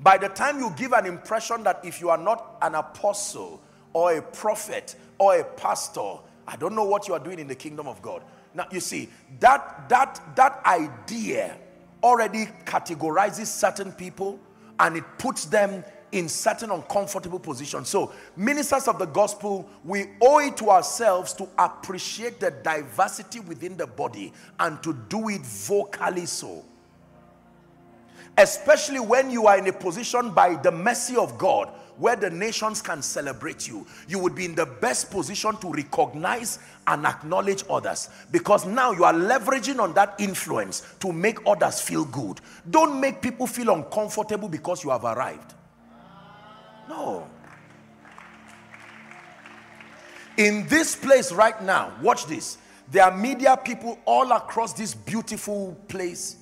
By the time you give an impression that if you are not an apostle or a prophet or a pastor, I don't know what you are doing in the kingdom of God. Now you see, that that that idea already categorizes certain people and it puts them in certain uncomfortable positions. So, ministers of the gospel, we owe it to ourselves to appreciate the diversity within the body and to do it vocally so especially when you are in a position by the mercy of God where the nations can celebrate you. You would be in the best position to recognize and acknowledge others because now you are leveraging on that influence to make others feel good. Don't make people feel uncomfortable because you have arrived. No. In this place right now watch this. There are media people all across this beautiful place.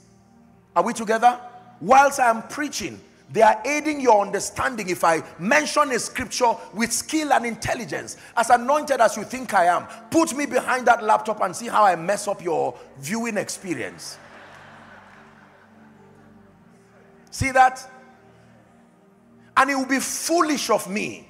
Are we together? Whilst I am preaching, they are aiding your understanding if I mention a scripture with skill and intelligence. As anointed as you think I am, put me behind that laptop and see how I mess up your viewing experience. See that? And it will be foolish of me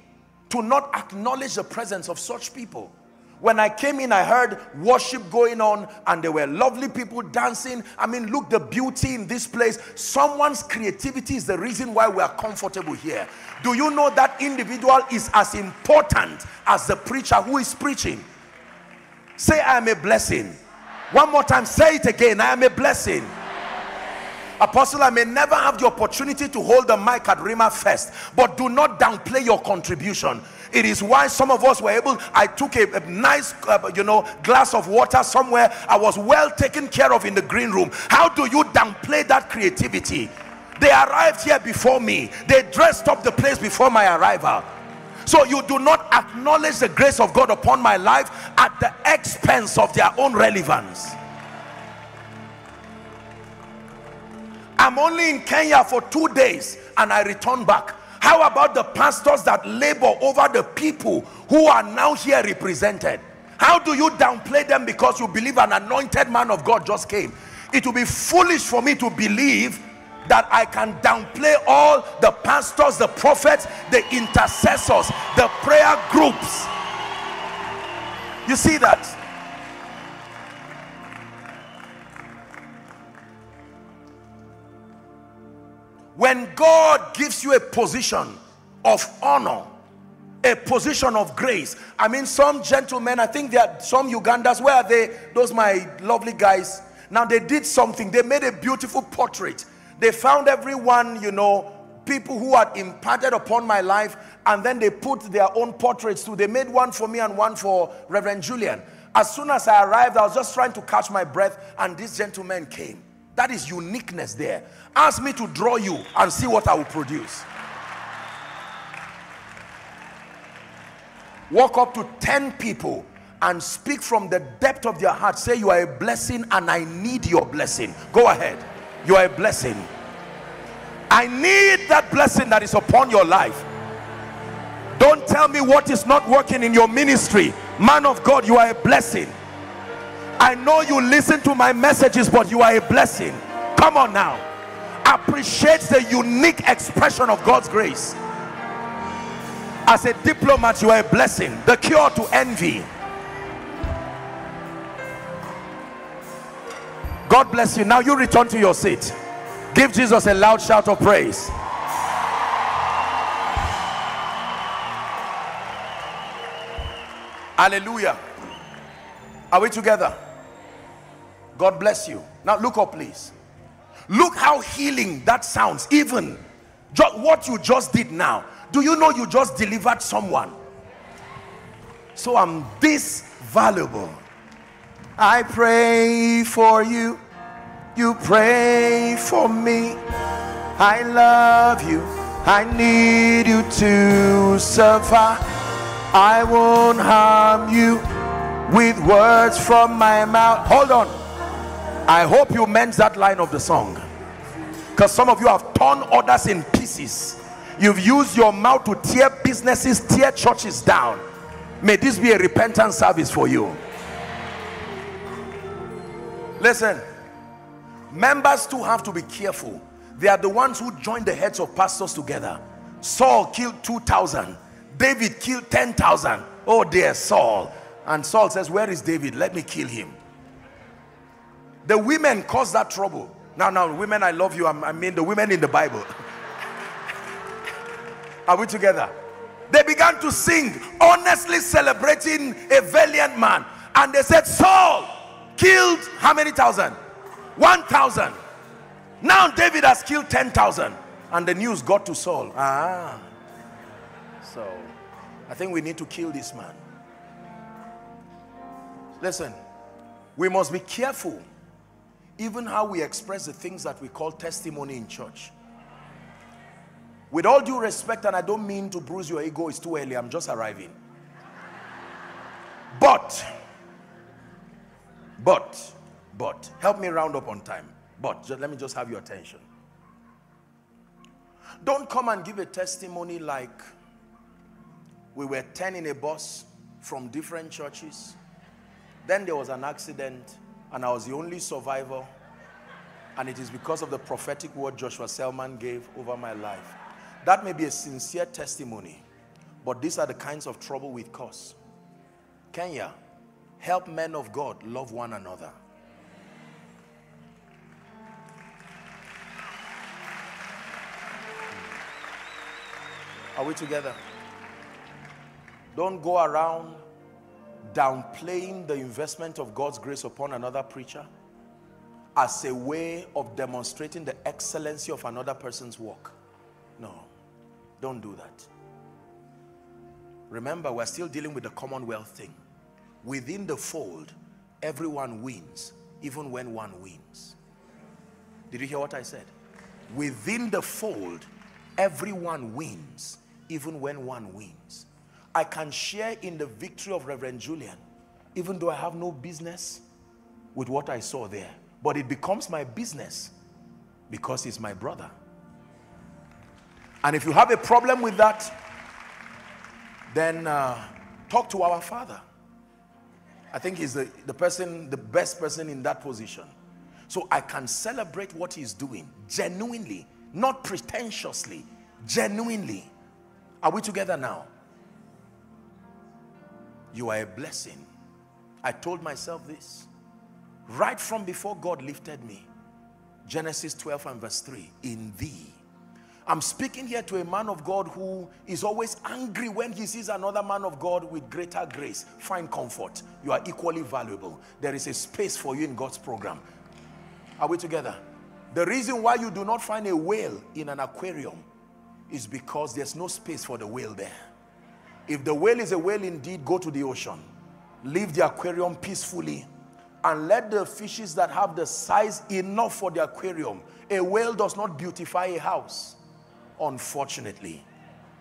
to not acknowledge the presence of such people. When I came in, I heard worship going on and there were lovely people dancing. I mean, look the beauty in this place. Someone's creativity is the reason why we are comfortable here. Do you know that individual is as important as the preacher who is preaching? Say, I am a blessing. One more time, say it again. I am a blessing. Apostle, I may never have the opportunity to hold the mic at Rhema Feast, but do not downplay your contribution. It is why some of us were able, I took a, a nice, uh, you know, glass of water somewhere. I was well taken care of in the green room. How do you downplay that creativity? They arrived here before me. They dressed up the place before my arrival. So you do not acknowledge the grace of God upon my life at the expense of their own relevance. I'm only in Kenya for two days and I return back. How about the pastors that labor over the people who are now here represented? How do you downplay them because you believe an anointed man of God just came? It will be foolish for me to believe that I can downplay all the pastors, the prophets, the intercessors, the prayer groups. You see that? When God gives you a position of honor, a position of grace. I mean, some gentlemen, I think there are some Ugandans, where are they? Those my lovely guys. Now they did something. They made a beautiful portrait. They found everyone, you know, people who had imparted upon my life and then they put their own portraits too. They made one for me and one for Reverend Julian. As soon as I arrived, I was just trying to catch my breath and this gentleman came. That is uniqueness there. Ask me to draw you and see what I will produce. Walk up to 10 people and speak from the depth of their heart. Say, You are a blessing and I need your blessing. Go ahead. You are a blessing. I need that blessing that is upon your life. Don't tell me what is not working in your ministry. Man of God, you are a blessing. I know you listen to my messages, but you are a blessing. Come on now. Appreciate the unique expression of God's grace. As a diplomat, you are a blessing. The cure to envy. God bless you. Now you return to your seat. Give Jesus a loud shout of praise. Hallelujah. Are we together? God bless you. Now look up, please. Look how healing that sounds. Even what you just did now. Do you know you just delivered someone? So I'm this valuable. I pray for you. You pray for me. I love you. I need you to survive. I won't harm you with words from my mouth. Hold on. I hope you meant that line of the song. Because some of you have torn others in pieces. You've used your mouth to tear businesses tear churches down. May this be a repentance service for you. Listen members too have to be careful. They are the ones who join the heads of pastors together. Saul killed 2,000 David killed 10,000 oh dear Saul. And Saul says where is David? Let me kill him the women caused that trouble. Now, now, women, I love you. I mean the women in the Bible. Are we together? They began to sing, honestly celebrating a valiant man. And they said, Saul killed how many thousand? 1,000. Now David has killed 10,000. And the news got to Saul. Ah. So, I think we need to kill this man. Listen, we must be careful even how we express the things that we call testimony in church. With all due respect, and I don't mean to bruise your ego, it's too early, I'm just arriving. But, but, but, help me round up on time. But, just, let me just have your attention. Don't come and give a testimony like we were 10 in a bus from different churches. Then there was an accident and I was the only survivor and it is because of the prophetic word Joshua Selman gave over my life. That may be a sincere testimony, but these are the kinds of trouble we cause. Kenya, help men of God love one another. Are we together? Don't go around downplaying the investment of God's grace upon another preacher as a way of demonstrating the excellency of another person's work. No, don't do that. Remember, we're still dealing with the commonwealth thing. Within the fold, everyone wins, even when one wins. Did you hear what I said? Within the fold, everyone wins, even when one wins. I can share in the victory of Reverend Julian, even though I have no business with what I saw there. But it becomes my business because he's my brother. And if you have a problem with that, then uh, talk to our father. I think he's the, the person, the best person in that position. So I can celebrate what he's doing genuinely, not pretentiously, genuinely. Are we together now? You are a blessing. I told myself this right from before God lifted me. Genesis 12 and verse 3 in thee I'm speaking here to a man of God who is always angry when he sees another man of God with greater grace. Find comfort. You are equally valuable. There is a space for you in God's program. Are we together? The reason why you do not find a whale in an aquarium is because there's no space for the whale there. If the whale is a whale indeed, go to the ocean. Leave the aquarium peacefully and let the fishes that have the size enough for the aquarium. A whale does not beautify a house unfortunately.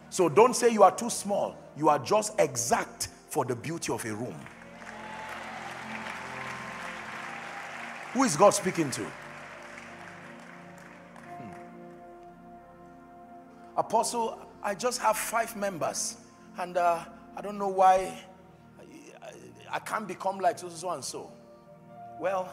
So don't say you are too small. You are just exact for the beauty of a room. Who is God speaking to? Hmm. Apostle, I just have five members and uh, I don't know why I, I can't become like so, so and so. Well,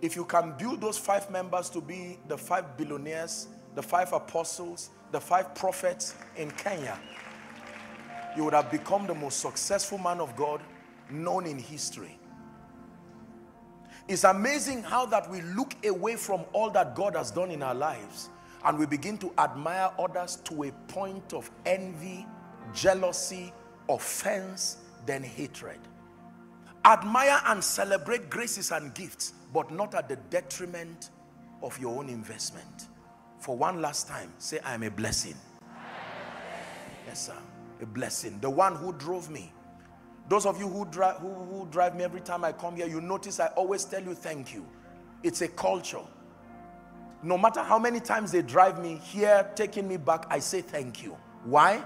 if you can build those five members to be the five billionaires the five apostles, the five prophets in Kenya, you would have become the most successful man of God known in history. It's amazing how that we look away from all that God has done in our lives and we begin to admire others to a point of envy, jealousy, offense, then hatred. Admire and celebrate graces and gifts, but not at the detriment of your own investment for one last time, say, I am a blessing. Yes, sir. A blessing. The one who drove me. Those of you who drive, who, who drive me every time I come here, you notice I always tell you thank you. It's a culture. No matter how many times they drive me here, taking me back, I say thank you. Why?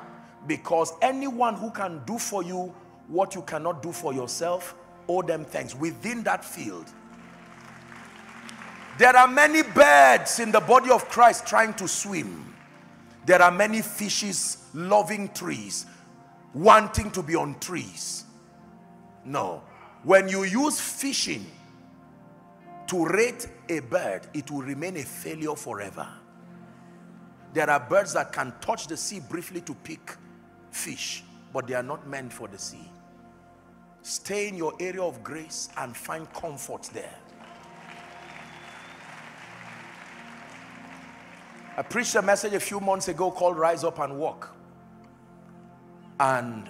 Because anyone who can do for you what you cannot do for yourself, owe them thanks within that field. There are many birds in the body of Christ trying to swim. There are many fishes loving trees, wanting to be on trees. No. When you use fishing to rate a bird, it will remain a failure forever. There are birds that can touch the sea briefly to pick fish, but they are not meant for the sea. Stay in your area of grace and find comfort there. I preached a message a few months ago called Rise Up and Walk. And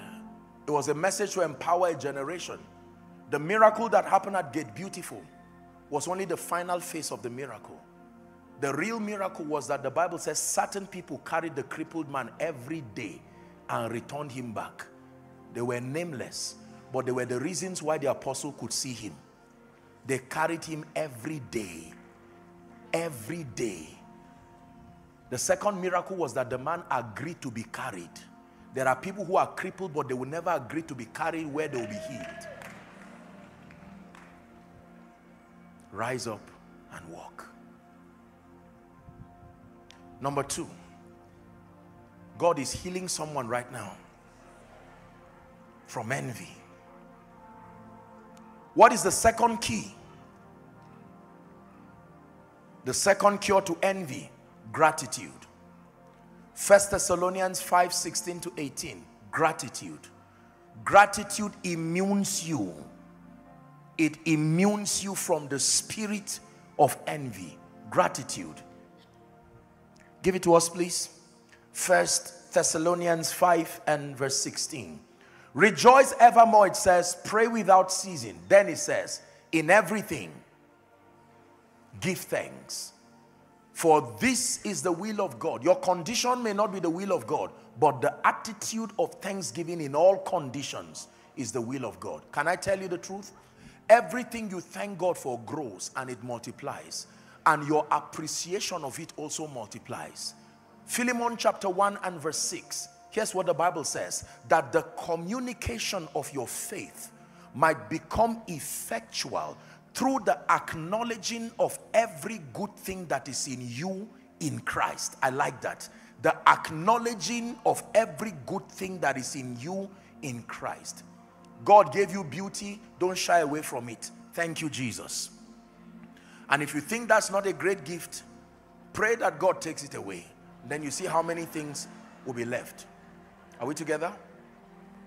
it was a message to empower a generation. The miracle that happened at Gate Beautiful was only the final phase of the miracle. The real miracle was that the Bible says certain people carried the crippled man every day and returned him back. They were nameless, but they were the reasons why the apostle could see him. They carried him every day. Every day the second miracle was that the man agreed to be carried. There are people who are crippled, but they will never agree to be carried where they will be healed. Rise up and walk. Number two, God is healing someone right now from envy. What is the second key? The second cure to envy gratitude. First Thessalonians 5 16 to 18. Gratitude. Gratitude immunes you. It immunes you from the spirit of envy. Gratitude. Give it to us, please. First Thessalonians 5 and verse 16. Rejoice evermore, it says, pray without ceasing. Then it says, in everything, give thanks. For this is the will of God. Your condition may not be the will of God, but the attitude of thanksgiving in all conditions is the will of God. Can I tell you the truth? Everything you thank God for grows and it multiplies. And your appreciation of it also multiplies. Philemon chapter 1 and verse 6. Here's what the Bible says. That the communication of your faith might become effectual through the acknowledging of every good thing that is in you in Christ. I like that. The acknowledging of every good thing that is in you in Christ. God gave you beauty, don't shy away from it. Thank you, Jesus. And if you think that's not a great gift, pray that God takes it away. Then you see how many things will be left. Are we together?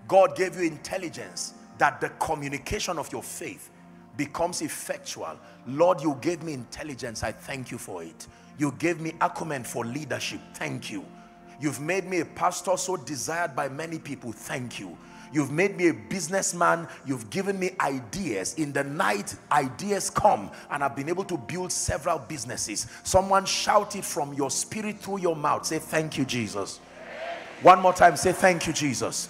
God gave you intelligence that the communication of your faith becomes effectual. Lord, you gave me intelligence. I thank you for it. You gave me acumen for leadership. Thank you. You've made me a pastor so desired by many people. Thank you. You've made me a businessman. You've given me ideas. In the night, ideas come and I've been able to build several businesses. Someone shout it from your spirit through your mouth. Say, thank you, Jesus. One more time, say, thank you, Jesus.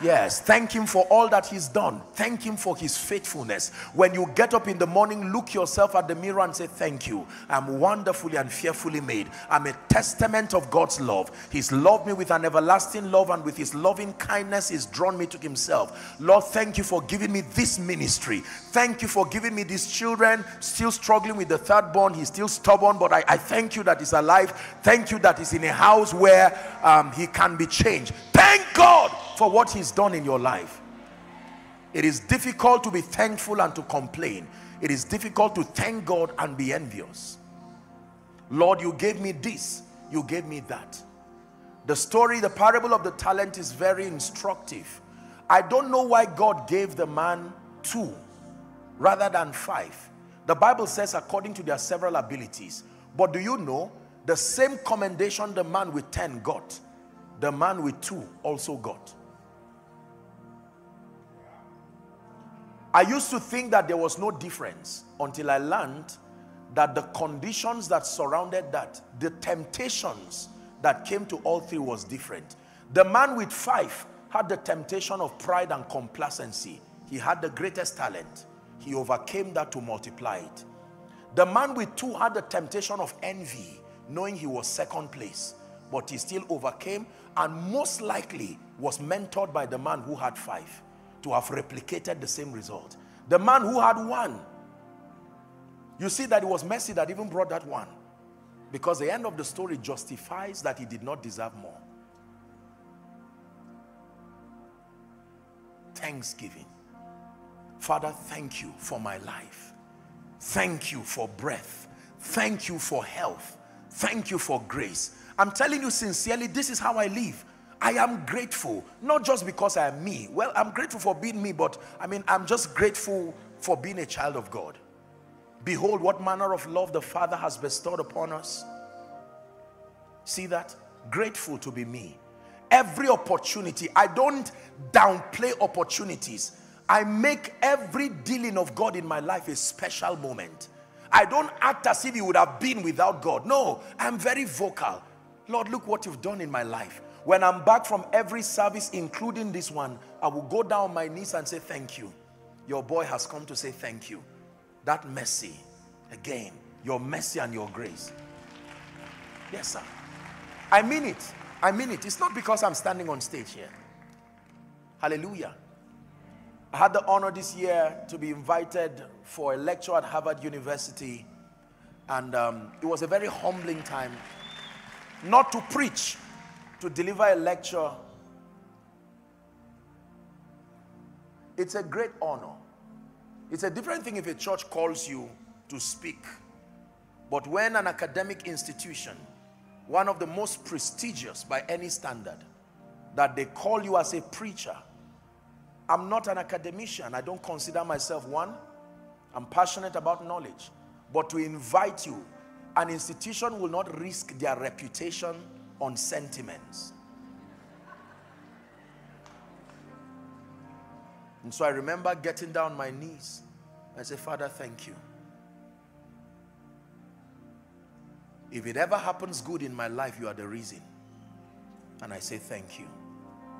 Yes, thank him for all that he's done. Thank him for his faithfulness. When you get up in the morning, look yourself at the mirror and say, thank you. I'm wonderfully and fearfully made. I'm a testament of God's love. He's loved me with an everlasting love and with his loving kindness, he's drawn me to himself. Lord, thank you for giving me this ministry. Thank you for giving me these children, still struggling with the third born. He's still stubborn, but I, I thank you that he's alive. Thank you that he's in a house where um, he can be changed. Thank God for what he's done in your life. It is difficult to be thankful and to complain. It is difficult to thank God and be envious. Lord, you gave me this. You gave me that. The story, the parable of the talent is very instructive. I don't know why God gave the man two rather than five. The Bible says according to their several abilities. But do you know the same commendation the man with 10 got, the man with two also got. I used to think that there was no difference until I learned that the conditions that surrounded that, the temptations that came to all three was different. The man with five had the temptation of pride and complacency. He had the greatest talent. He overcame that to multiply it. The man with two had the temptation of envy, knowing he was second place, but he still overcame and most likely was mentored by the man who had five to have replicated the same result. The man who had one, you see that it was mercy that even brought that one. Because the end of the story justifies that he did not deserve more. Thanksgiving. Father, thank you for my life. Thank you for breath. Thank you for health. Thank you for grace. I'm telling you sincerely, this is how I live. I am grateful, not just because I am me. Well, I'm grateful for being me, but I mean, I'm just grateful for being a child of God. Behold, what manner of love the Father has bestowed upon us. See that? Grateful to be me. Every opportunity, I don't downplay opportunities. I make every dealing of God in my life a special moment. I don't act as if it would have been without God. No, I'm very vocal. Lord, look what you've done in my life. When I'm back from every service, including this one, I will go down my knees and say, thank you. Your boy has come to say thank you. That mercy, again, your mercy and your grace. Yes, sir. I mean it. I mean it. It's not because I'm standing on stage here. Hallelujah. I had the honor this year to be invited for a lecture at Harvard University. And um, it was a very humbling time. Not to preach, to deliver a lecture, it's a great honor. It's a different thing if a church calls you to speak. But when an academic institution, one of the most prestigious by any standard, that they call you as a preacher, I'm not an academician. I don't consider myself one. I'm passionate about knowledge. But to invite you, an institution will not risk their reputation on sentiments. And so I remember getting down my knees. I said, Father, thank you. If it ever happens good in my life, you are the reason. And I say, thank you.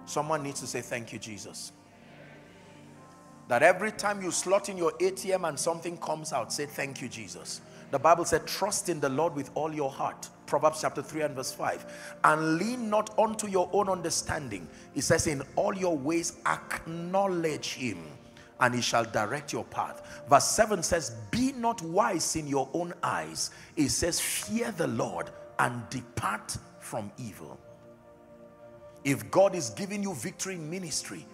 Someone needs to say, thank you, Jesus. That every time you slot in your ATM and something comes out, say, thank you, Jesus. The Bible said, trust in the Lord with all your heart. Proverbs chapter 3 and verse 5. And lean not unto your own understanding. It says, in all your ways acknowledge him and he shall direct your path. Verse 7 says, be not wise in your own eyes. It says, fear the Lord and depart from evil. If God is giving you victory in ministry,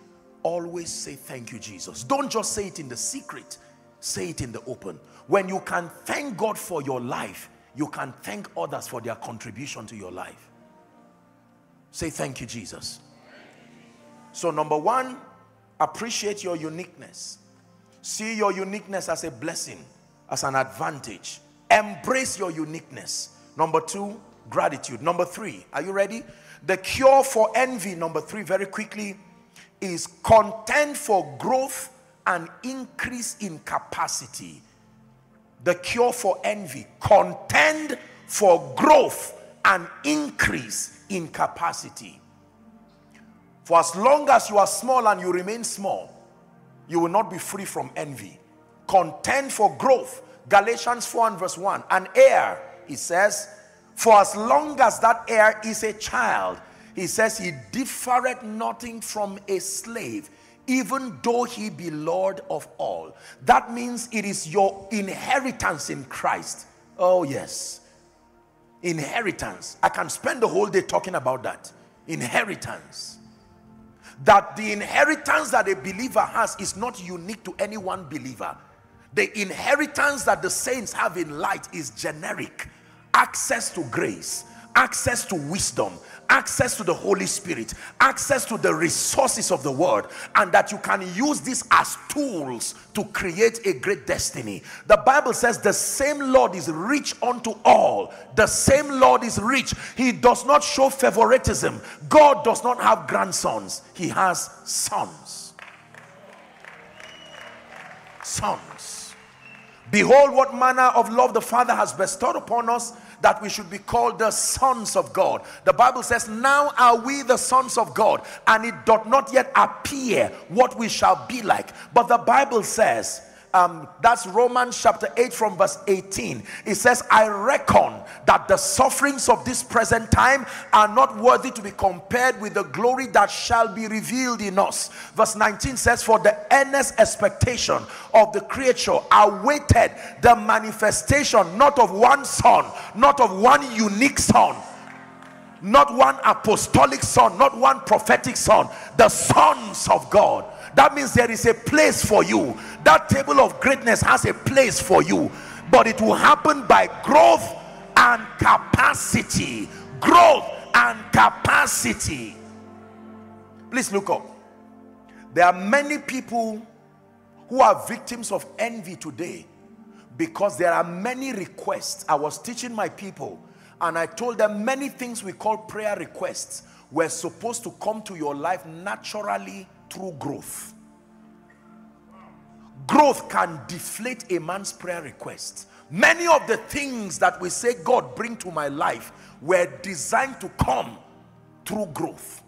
always say thank you, Jesus. Don't just say it in the secret, say it in the open. When you can thank God for your life, you can thank others for their contribution to your life. Say thank you, Jesus. So number one, appreciate your uniqueness. See your uniqueness as a blessing, as an advantage. Embrace your uniqueness. Number two, gratitude. Number three, are you ready? The cure for envy, number three, very quickly, is content for growth and increase in capacity the cure for envy contend for growth and increase in capacity. For as long as you are small and you remain small you will not be free from envy. Contend for growth. Galatians 4 and verse 1 an heir he says for as long as that heir is a child he says he differeth nothing from a slave even though he be Lord of all. That means it is your inheritance in Christ. Oh yes. Inheritance. I can spend the whole day talking about that. Inheritance. That the inheritance that a believer has is not unique to any one believer. The inheritance that the saints have in light is generic. Access to grace, access to wisdom, access to the Holy Spirit, access to the resources of the word, and that you can use this as tools to create a great destiny. The Bible says the same Lord is rich unto all. The same Lord is rich. He does not show favoritism. God does not have grandsons. He has sons. Sons. Behold what manner of love the Father has bestowed upon us that we should be called the sons of God. The Bible says, now are we the sons of God and it doth not yet appear what we shall be like. But the Bible says, um, that's Romans chapter 8 from verse 18. It says, I reckon that the sufferings of this present time are not worthy to be compared with the glory that shall be revealed in us. Verse 19 says, For the earnest expectation of the creature awaited the manifestation not of one son, not of one unique son, not one apostolic son, not one prophetic son, the sons of God that means there is a place for you that table of greatness has a place for you but it will happen by growth and capacity. Growth and capacity. Please look up. There are many people who are victims of envy today because there are many requests. I was teaching my people and i told them many things we call prayer requests were supposed to come to your life naturally through growth. Growth can deflate a man's prayer request. Many of the things that we say, God, bring to my life, were designed to come through growth.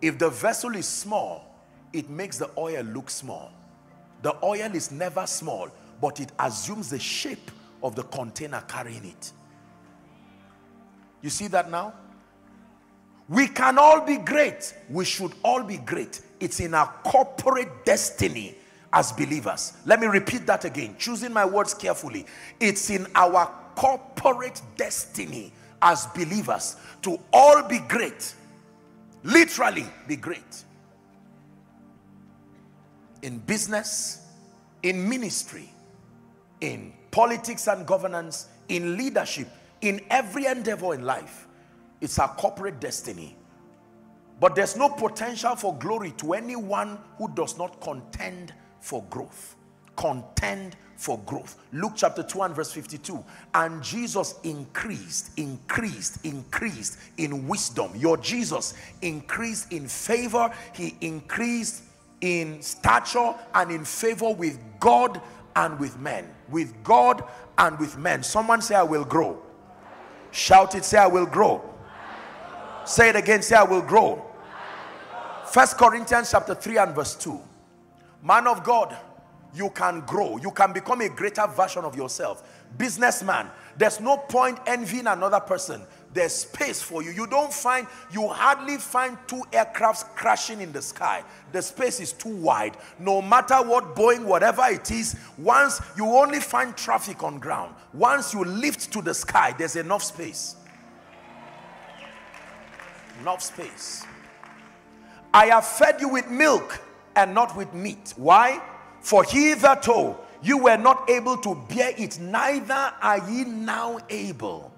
If the vessel is small, it makes the oil look small. The oil is never small, but it assumes the shape of the container carrying it. You see that now? We can all be great. We should all be great. It's in our corporate destiny as believers. Let me repeat that again, choosing my words carefully. It's in our corporate destiny as believers to all be great. Literally be great. In business, in ministry, in politics and governance, in leadership, in every endeavor in life it's our corporate destiny. But there's no potential for glory to anyone who does not contend for growth. Contend for growth. Luke chapter 2 and verse 52. And Jesus increased, increased, increased in wisdom. Your Jesus increased in favor. He increased in stature and in favor with God and with men. With God and with men. Someone say, I will grow. Shout it, say, I will grow. Say it again, say, I will grow. First Corinthians chapter 3 and verse 2. Man of God, you can grow. You can become a greater version of yourself. Businessman, there's no point envying another person. There's space for you. You don't find, you hardly find two aircrafts crashing in the sky. The space is too wide. No matter what Boeing, whatever it is, once you only find traffic on ground. Once you lift to the sky, there's enough space. Enough space. I have fed you with milk and not with meat. Why? For hitherto you were not able to bear it, neither are ye now able.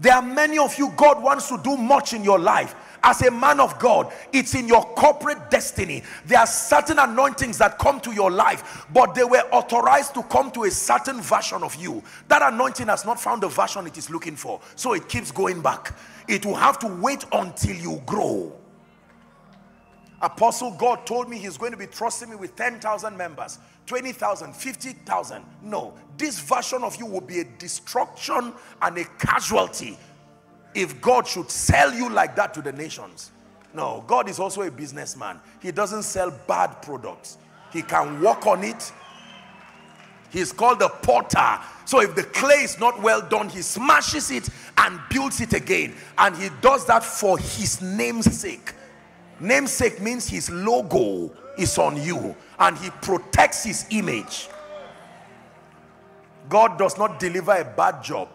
There are many of you, God wants to do much in your life. As a man of God, it's in your corporate destiny. There are certain anointings that come to your life, but they were authorized to come to a certain version of you. That anointing has not found the version it is looking for, so it keeps going back. It will have to wait until you grow. Apostle God told me he's going to be trusting me with 10,000 members, 20,000, 50,000. No, this version of you will be a destruction and a casualty if God should sell you like that to the nations. No, God is also a businessman. He doesn't sell bad products. He can work on it. He's called the potter. So if the clay is not well done, he smashes it and builds it again. And he does that for his name's sake namesake means his logo is on you and he protects his image. God does not deliver a bad job.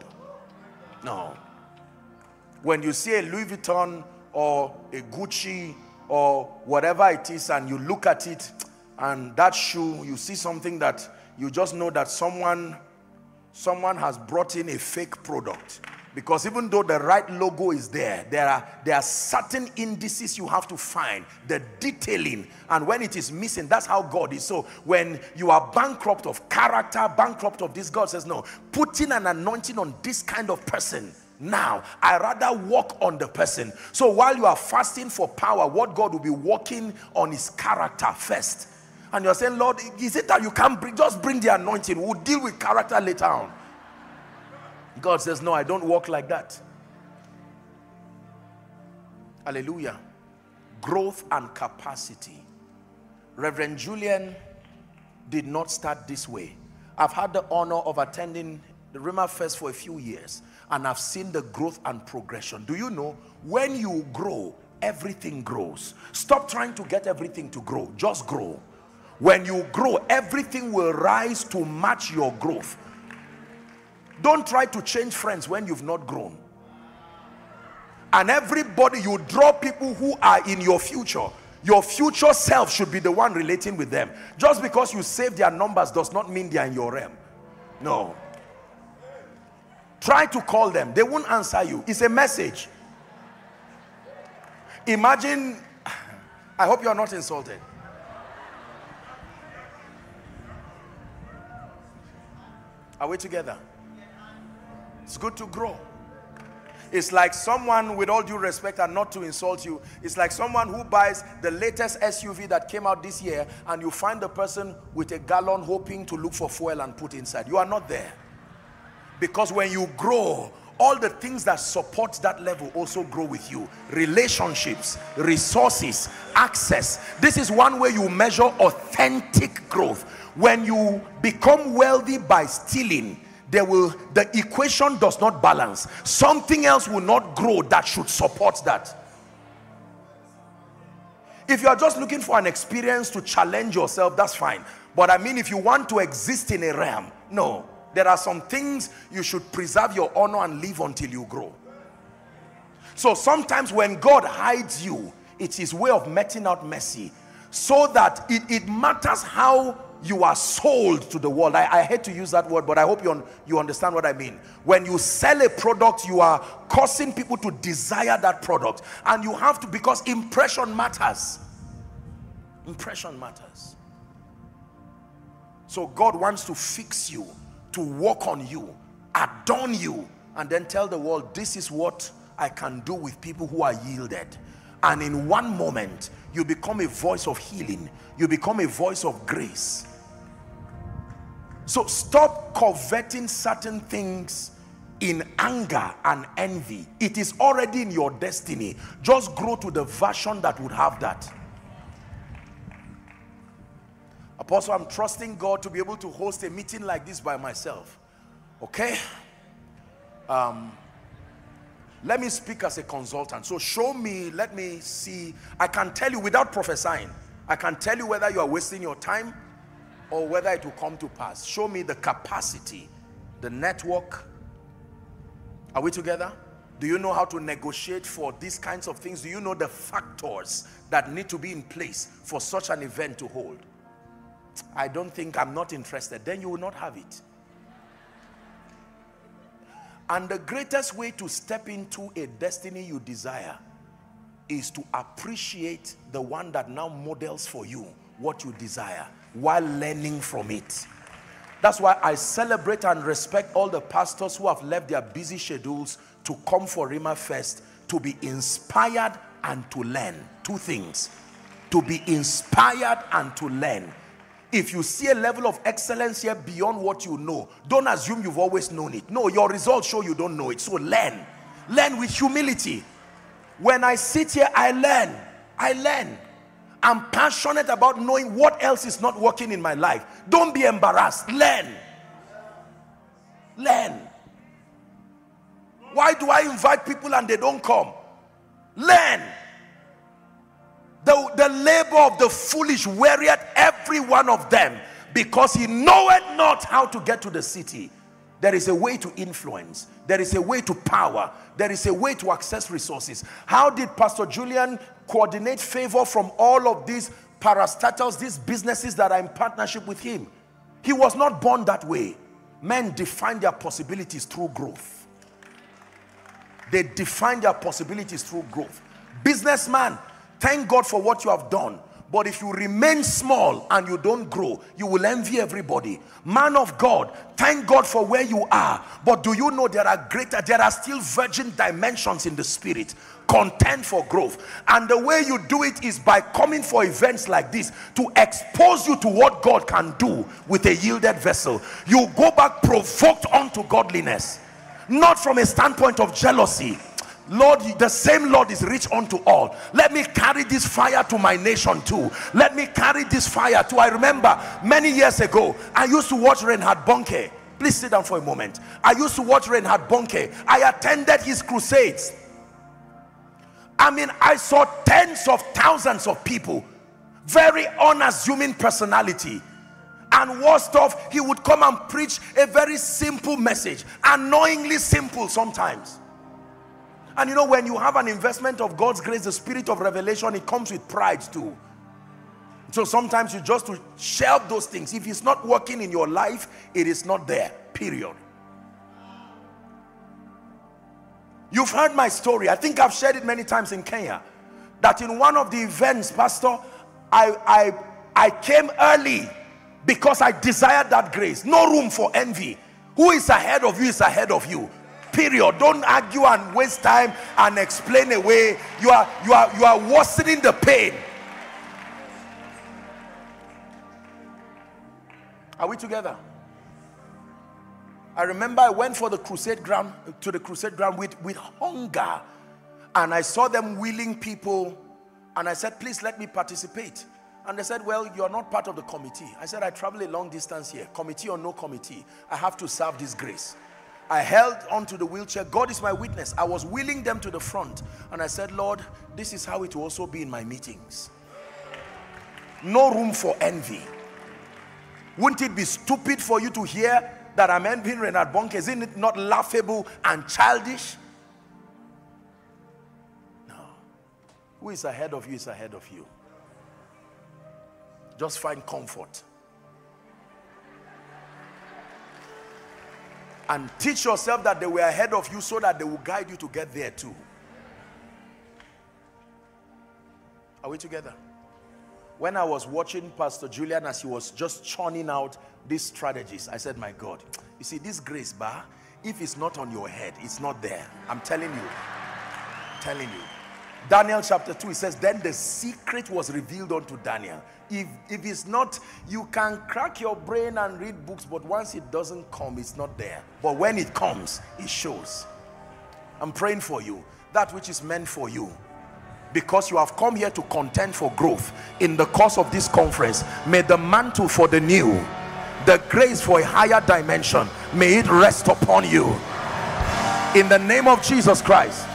No. When you see a Louis Vuitton or a Gucci or whatever it is and you look at it and that shoe you see something that you just know that someone someone has brought in a fake product because even though the right logo is there, there are, there are certain indices you have to find, the detailing. And when it is missing, that's how God is. So when you are bankrupt of character, bankrupt of this, God says, no, putting an anointing on this kind of person now i rather walk on the person so while you are fasting for power what god will be working on his character first and you're saying lord is it that you can't bring just bring the anointing we'll deal with character later on God says, no, I don't walk like that. Hallelujah. Growth and capacity. Reverend Julian did not start this way. I've had the honor of attending the Rhema Feast for a few years and I've seen the growth and progression. Do you know, when you grow, everything grows. Stop trying to get everything to grow. Just grow. When you grow, everything will rise to match your growth. Don't try to change friends when you've not grown. And everybody, you draw people who are in your future. Your future self should be the one relating with them. Just because you save their numbers does not mean they are in your realm. No. Try to call them. They won't answer you. It's a message. Imagine, I hope you are not insulted. Are we together? It's good to grow. It's like someone, with all due respect and not to insult you, it's like someone who buys the latest SUV that came out this year and you find the person with a gallon hoping to look for fuel and put inside. You are not there. Because when you grow, all the things that support that level also grow with you. Relationships, resources, access. This is one way you measure authentic growth. When you become wealthy by stealing, there will the equation does not balance. Something else will not grow that should support that. If you are just looking for an experience to challenge yourself that's fine. But i mean if you want to exist in a realm no. There are some things you should preserve your honor and live until you grow. So sometimes when god hides you it's his way of meting out mercy. So that it, it matters how you are sold to the world. I, I hate to use that word, but I hope you, un, you understand what I mean. When you sell a product, you are causing people to desire that product. And you have to, because impression matters. Impression matters. So God wants to fix you, to work on you, adorn you, and then tell the world, this is what I can do with people who are yielded. And in one moment, you become a voice of healing. You become a voice of grace. So stop coveting certain things in anger and envy. It is already in your destiny. Just grow to the version that would have that. Apostle, I'm trusting God to be able to host a meeting like this by myself. Okay? Um, let me speak as a consultant. So show me, let me see. I can tell you without prophesying. I can tell you whether you are wasting your time or whether it will come to pass. Show me the capacity, the network. Are we together? Do you know how to negotiate for these kinds of things? Do you know the factors that need to be in place for such an event to hold? I don't think I'm not interested. Then you will not have it. And the greatest way to step into a destiny you desire is to appreciate the one that now models for you what you desire while learning from it. That's why I celebrate and respect all the pastors who have left their busy schedules to come for Rhema Feast to be inspired and to learn. Two things. To be inspired and to learn. If you see a level of excellence here beyond what you know, don't assume you've always known it. No, your results show you don't know it. So learn. Learn with humility. When I sit here, I learn. I learn. I'm passionate about knowing what else is not working in my life. Don't be embarrassed. Learn. Learn. Why do I invite people and they don't come? Learn. The, the labor of the foolish wearieth every one of them because he knoweth not how to get to the city. There is a way to influence. There is a way to power. There is a way to access resources. How did Pastor Julian coordinate favor from all of these parastatals, these businesses that are in partnership with him? He was not born that way. Men define their possibilities through growth. They define their possibilities through growth. Businessman, Thank God for what you have done. But if you remain small and you don't grow, you will envy everybody. Man of God, thank God for where you are. But do you know there are greater, there are still virgin dimensions in the spirit. Contend for growth. And the way you do it is by coming for events like this to expose you to what God can do with a yielded vessel. You go back provoked unto godliness. Not from a standpoint of jealousy Lord, the same Lord is rich unto all. Let me carry this fire to my nation too. Let me carry this fire too. I remember many years ago, I used to watch Reinhard Bonnke. Please sit down for a moment. I used to watch Reinhard Bonnke. I attended his crusades. I mean, I saw tens of thousands of people. Very unassuming personality. And worst off, he would come and preach a very simple message. Annoyingly simple sometimes and you know, when you have an investment of God's grace, the spirit of revelation, it comes with pride too. So sometimes you just to shelve those things. If it's not working in your life, it is not there, period. You've heard my story. I think I've shared it many times in Kenya. That in one of the events, Pastor, I, I, I came early because I desired that grace. No room for envy. Who is ahead of you is ahead of you period. Don't argue and waste time and explain away. You are you are you are worsening the pain. Are we together? I remember i went for the crusade ground to the crusade ground with with hunger. And i saw them wheeling people. And i said please let me participate. And they said, well, you're not part of the committee. I said, I travel a long distance here, committee or no committee. I have to serve this grace. I held onto the wheelchair. God is my witness. I was wheeling them to the front. And I said, Lord, this is how it will also be in my meetings. No room for envy. Wouldn't it be stupid for you to hear that I'm envying Reinhard Bonnke? Isn't it not laughable and childish? No. Who is ahead of you is ahead of you. Just find comfort. And teach yourself that they were ahead of you so that they will guide you to get there too. Are we together? When I was watching Pastor Julian as he was just churning out these strategies, I said, My God, you see, this grace bar, if it's not on your head, it's not there. I'm telling you. telling you. Daniel chapter 2, it says, Then the secret was revealed unto Daniel. If, if it's not, you can crack your brain and read books, but once it doesn't come, it's not there. But when it comes, it shows. I'm praying for you. That which is meant for you. Because you have come here to contend for growth in the course of this conference. May the mantle for the new, the grace for a higher dimension, may it rest upon you. In the name of Jesus Christ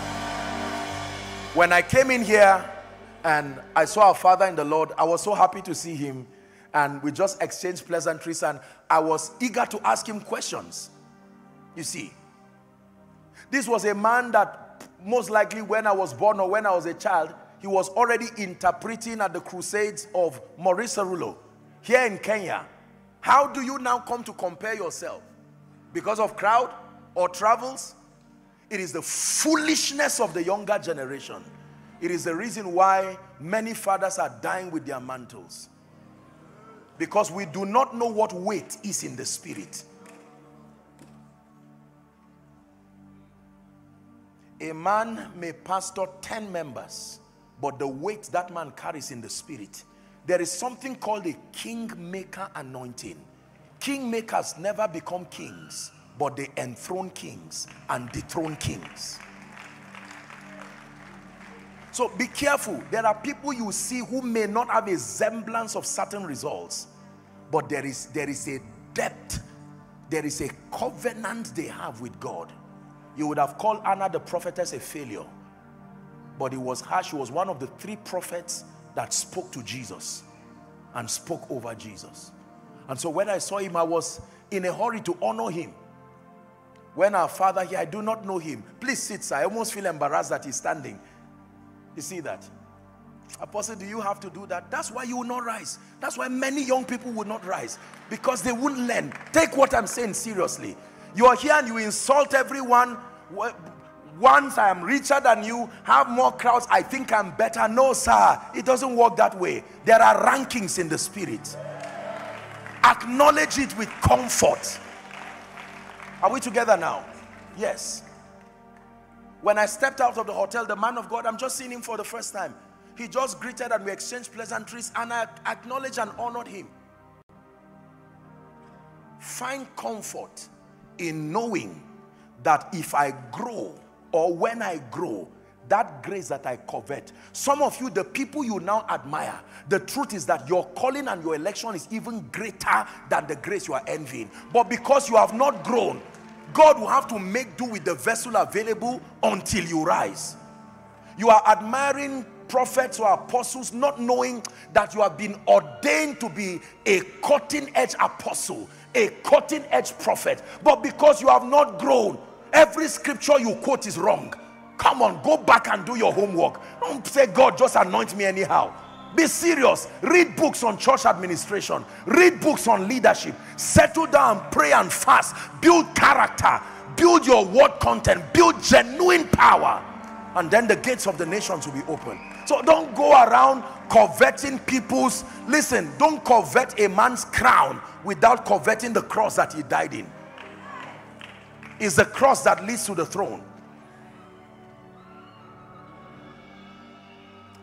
when I came in here and I saw our father in the Lord, I was so happy to see him and we just exchanged pleasantries and I was eager to ask him questions. You see, this was a man that most likely when I was born or when I was a child, he was already interpreting at the crusades of Morris Cerullo here in Kenya. How do you now come to compare yourself? Because of crowd or travels? It is the foolishness of the younger generation. It is the reason why many fathers are dying with their mantles. Because we do not know what weight is in the spirit. A man may pastor 10 members, but the weight that man carries in the spirit. There is something called a kingmaker anointing. Kingmakers never become kings but they enthrone kings and dethrone kings. So be careful. There are people you see who may not have a semblance of certain results, but there is, there is a depth, there is a covenant they have with God. You would have called Anna the prophetess a failure, but it was her. She was one of the three prophets that spoke to Jesus and spoke over Jesus. And so when I saw him, I was in a hurry to honor him. When our father here, I do not know him. Please sit, sir. I almost feel embarrassed that he's standing. You see that? Apostle, do you have to do that? That's why you will not rise. That's why many young people will not rise. Because they won't learn. Take what I'm saying seriously. You are here and you insult everyone. Once I am richer than you, have more crowds, I think I'm better. No, sir. It doesn't work that way. There are rankings in the spirit. Acknowledge it with comfort. Are we together now? Yes. When I stepped out of the hotel, the man of God, I'm just seeing him for the first time. He just greeted and we exchanged pleasantries and I acknowledged and honored him. Find comfort in knowing that if I grow or when I grow, that grace that I covet. Some of you, the people you now admire, the truth is that your calling and your election is even greater than the grace you are envying. But because you have not grown, God will have to make do with the vessel available until you rise. You are admiring prophets or apostles not knowing that you have been ordained to be a cutting edge apostle, a cutting edge prophet. But because you have not grown, every scripture you quote is wrong. Come on, go back and do your homework. Don't say, God, just anoint me anyhow. Be serious. Read books on church administration. Read books on leadership. Settle down, pray and fast. Build character. Build your word content. Build genuine power. And then the gates of the nations will be open. So don't go around coveting people's. Listen, don't covet a man's crown without coveting the cross that he died in. It's the cross that leads to the throne.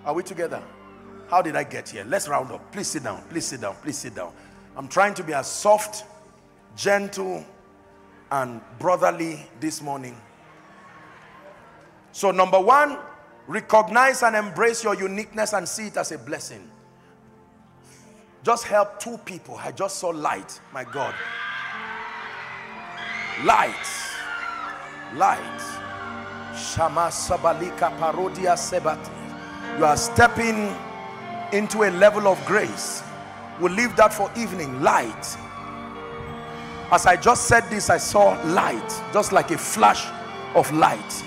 Are we together? How did I get here? Let's round up. Please sit down. Please sit down. Please sit down. I'm trying to be as soft, gentle, and brotherly this morning. So, number one, recognize and embrace your uniqueness and see it as a blessing. Just help two people. I just saw light. My God. Light. Light. Shama Sabalika Parodia Sebati. You are stepping into a level of grace. We'll leave that for evening. Light. As I just said this, I saw light, just like a flash of light.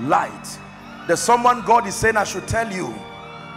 Light. There's someone God is saying, I should tell you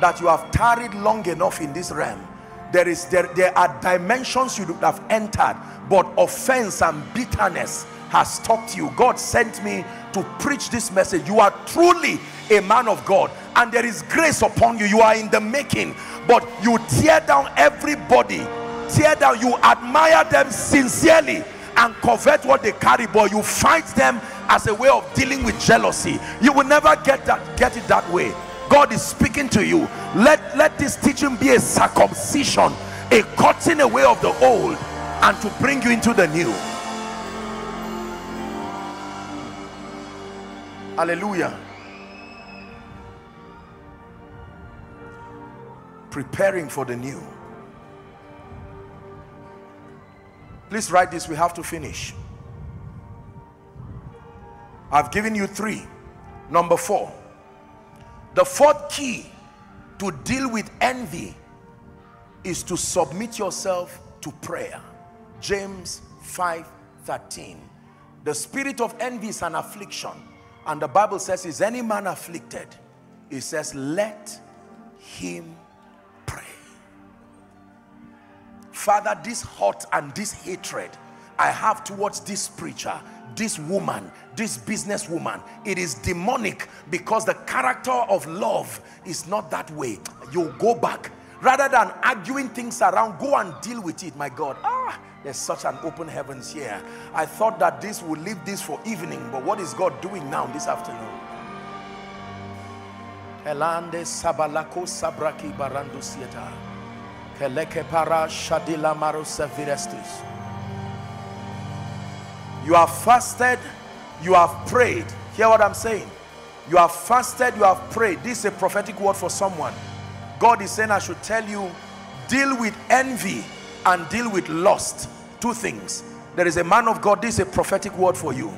that you have tarried long enough in this realm there is there, there are dimensions you have entered but offense and bitterness has stopped you. God sent me to preach this message. You are truly a man of god and there is grace upon you. You are in the making. But you tear down everybody. Tear down. You admire them sincerely and covet what they carry but you fight them as a way of dealing with jealousy. You will never get that get it that way. God is speaking to you. Let let this teaching be a circumcision a cutting away of the old and to bring you into the new hallelujah preparing for the new please write this we have to finish I've given you three number four the fourth key to deal with envy is to submit yourself to prayer. James 5 13. The spirit of envy is an affliction. And the Bible says, Is any man afflicted? It says, Let him pray. Father, this hurt and this hatred I have towards this preacher this woman, this businesswoman, it is demonic because the character of love is not that way. You go back rather than arguing things around, go and deal with it. My God, ah, there's such an open heavens here. I thought that this would leave this for evening, but what is God doing now this afternoon? Elande sabalako sabraki barandu sieta. Keleke para shadila maro sevirestis you have fasted you have prayed hear what i'm saying you have fasted you have prayed this is a prophetic word for someone god is saying i should tell you deal with envy and deal with lust. Two things. There is a man of god this is a prophetic word for you.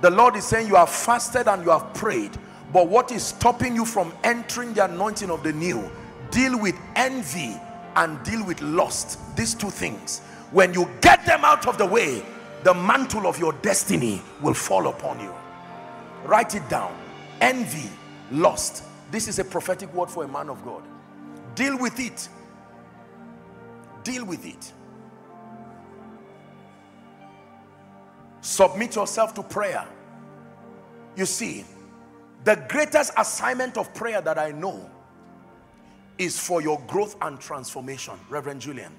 The lord is saying you have fasted and you have prayed but what is stopping you from entering the anointing of the new? Deal with envy and deal with lust. These two things. When you get them out of the way the mantle of your destiny will fall upon you. Write it down. Envy lust. This is a prophetic word for a man of God deal with it. Deal with it. Submit yourself to prayer. You see the greatest assignment of prayer that I know is for your growth and transformation Reverend Julian.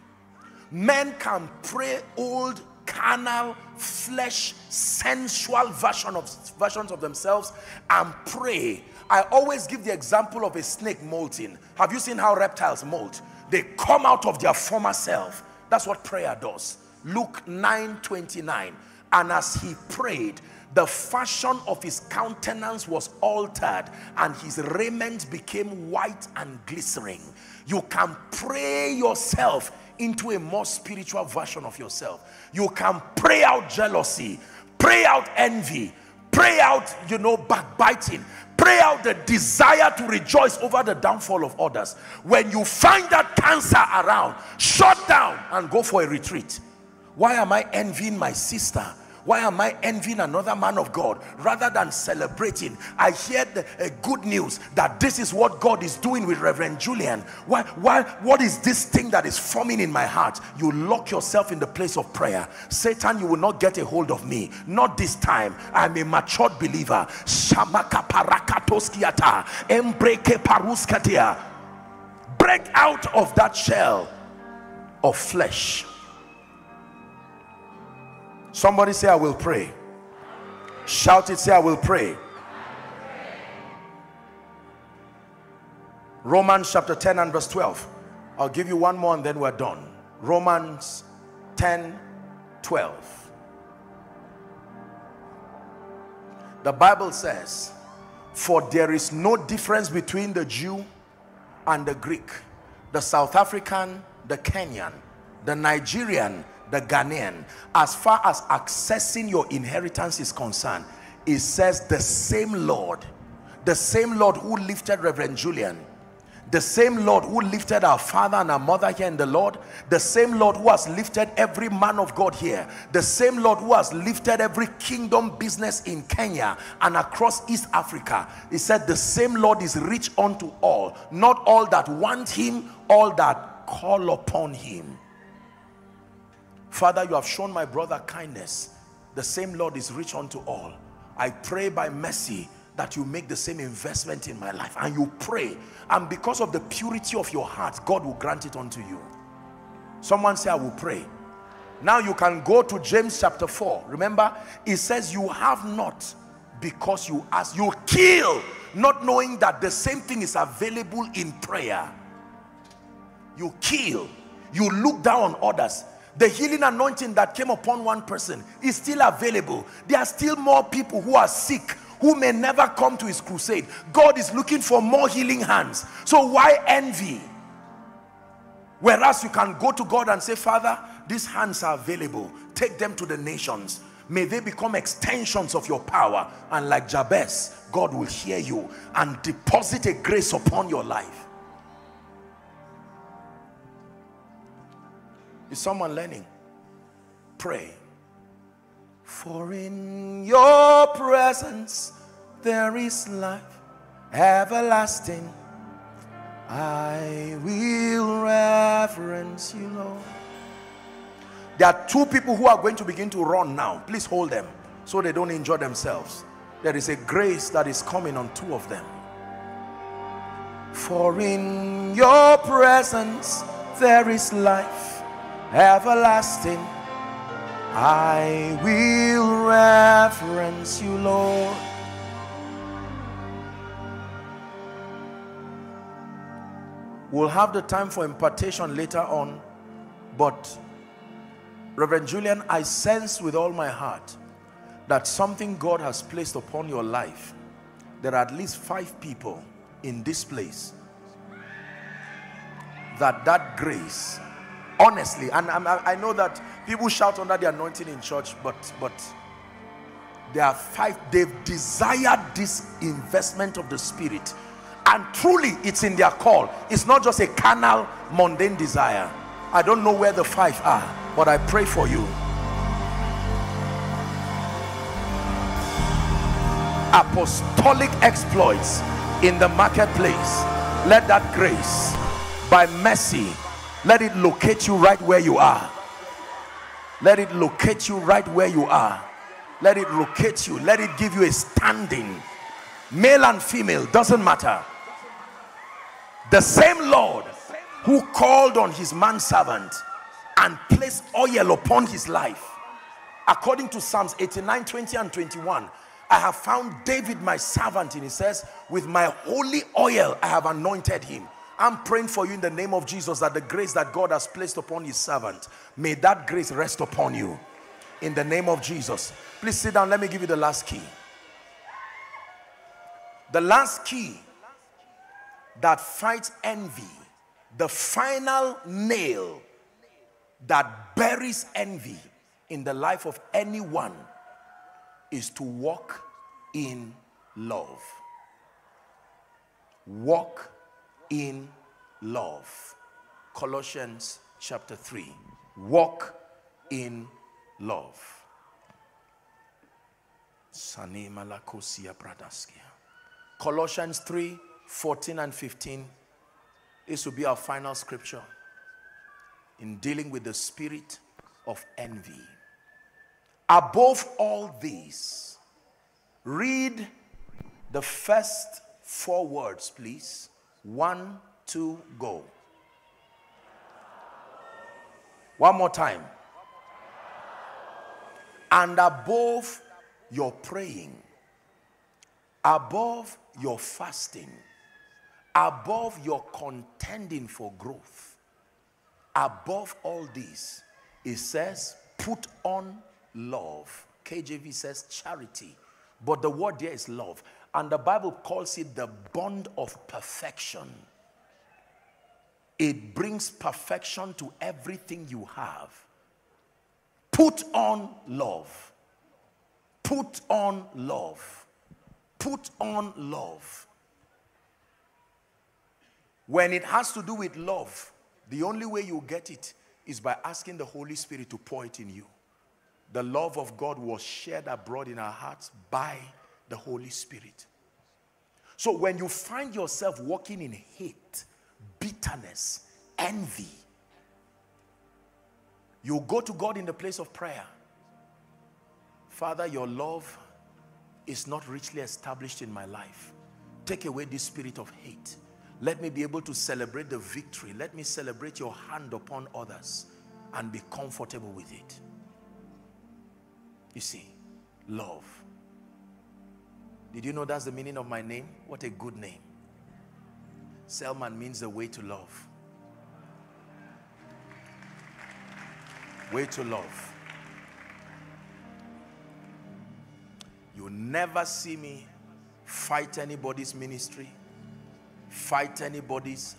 Men can pray old carnal flesh sensual version of versions of themselves and pray i always give the example of a snake molting. Have you seen how reptiles molt? They come out of their former self. That's what prayer does. Luke 9 29 and as he prayed the fashion of his countenance was altered and his raiment became white and glistening. You can pray yourself into a more spiritual version of yourself. You can pray out jealousy, pray out envy, pray out, you know, backbiting, pray out the desire to rejoice over the downfall of others. When you find that cancer around, shut down and go for a retreat. Why am I envying my sister? Why am I envying another man of God rather than celebrating? I hear the uh, good news that this is what God is doing with Reverend Julian. Why, why, what is this thing that is forming in my heart? You lock yourself in the place of prayer. Satan, you will not get a hold of me. Not this time. I'm a matured believer. Shamaka parakatoskiata. Paruskatia. Break out of that shell of flesh Somebody say, I will pray. Shout it, say, I will pray. Romans chapter 10 and verse 12. I'll give you one more and then we're done. Romans 10, 12. The Bible says, For there is no difference between the Jew and the Greek, the South African, the Kenyan, the Nigerian, the Ghanaian, as far as accessing your inheritance is concerned, it says the same Lord, the same Lord who lifted Reverend Julian, the same Lord who lifted our father and our mother here in the Lord, the same Lord who has lifted every man of God here, the same Lord who has lifted every kingdom business in Kenya and across East Africa. He said the same Lord is rich unto all, not all that want him, all that call upon him. Father, you have shown my brother kindness. The same Lord is rich unto all. I pray by mercy that you make the same investment in my life. And you pray. And because of the purity of your heart God will grant it unto you. Someone say I will pray. Now you can go to James chapter 4 remember it says you have not because you ask. You kill not knowing that the same thing is available in prayer. You kill. You look down on others the healing anointing that came upon one person is still available there are still more people who are sick who may never come to his crusade. God is looking for more healing hands. So why envy? Whereas you can go to God and say, Father, these hands are available. Take them to the nations. May they become extensions of your power. And like Jabez, God will hear you and deposit a grace upon your life. Is someone learning? Pray. For in your presence there is life everlasting. I will reverence you, Lord. There are two people who are going to begin to run now. Please hold them so they don't injure themselves. There is a grace that is coming on two of them. For in your presence there is life everlasting. I will reverence you, Lord. We'll have the time for impartation later on, but Reverend Julian, I sense with all my heart that something God has placed upon your life. There are at least five people in this place that that grace honestly and I, know that people shout under the anointing in church but but there are five they've desired this investment of the spirit. And truly it's in their call. It's not just a carnal mundane desire. I don't know where the five are but i pray for you. Apostolic exploits in the marketplace. Let that grace by mercy let it locate you right where you are. Let it locate you right where you are. Let it locate you. Let it give you a standing. Male and female doesn't matter. The same lord who called on his manservant and placed oil upon his life. According to psalms 89 20 and 21 i have found david my servant and he says with my holy oil i have anointed him I'm praying for you in the name of Jesus that the grace that God has placed upon his servant, may that grace rest upon you in the name of Jesus. Please sit down. Let me give you the last key. The last key that fights envy, the final nail that buries envy in the life of anyone is to walk in love. Walk in love. Colossians chapter 3. Walk in love. Colossians 3 14 and 15. This will be our final scripture in dealing with the spirit of envy. Above all these, read the first four words, please. One, two, go. One more time. And above your praying, above your fasting, above your contending for growth, above all this, it says, put on love. KJV says charity. But the word there is love. And the Bible calls it the bond of perfection. It brings perfection to everything you have. Put on love. Put on love. Put on love. When it has to do with love, the only way you get it is by asking the Holy Spirit to pour it in you. The love of God was shared abroad in our hearts by the Holy Spirit. So when you find yourself walking in hate, bitterness, envy. You go to God in the place of prayer. Father, your love is not richly established in my life. Take away this spirit of hate. Let me be able to celebrate the victory. Let me celebrate your hand upon others and be comfortable with it. You see, love. Did you know that's the meaning of my name? What a good name. Selman means the way to love. Way to love. You never see me fight anybody's ministry, fight anybody's.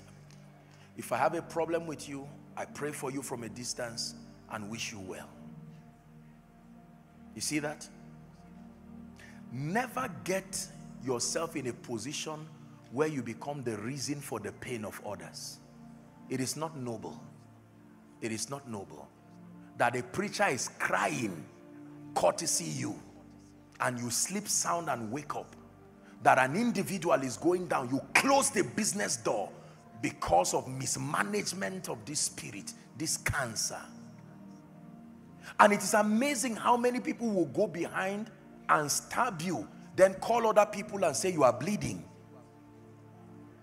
If I have a problem with you, I pray for you from a distance and wish you well. You see that? Never get yourself in a position where you become the reason for the pain of others. It is not noble. It is not noble. That a preacher is crying, courtesy you, and you sleep sound and wake up. That an individual is going down, you close the business door because of mismanagement of this spirit, this cancer. And it is amazing how many people will go behind and stab you, then call other people and say you are bleeding.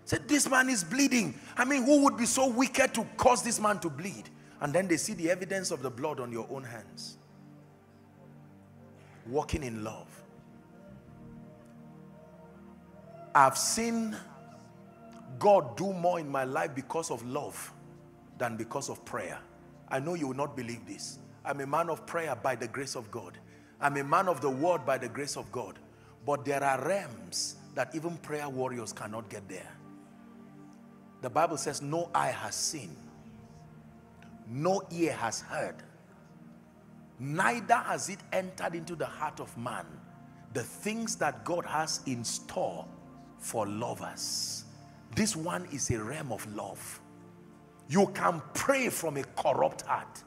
Say, this man is bleeding. I mean, who would be so wicked to cause this man to bleed? And then they see the evidence of the blood on your own hands. Walking in love. I've seen God do more in my life because of love than because of prayer. I know you will not believe this. I'm a man of prayer by the grace of God. I'm a man of the word by the grace of God. But there are realms that even prayer warriors cannot get there. The Bible says, no eye has seen, no ear has heard, neither has it entered into the heart of man the things that God has in store for lovers. This one is a realm of love. You can pray from a corrupt heart.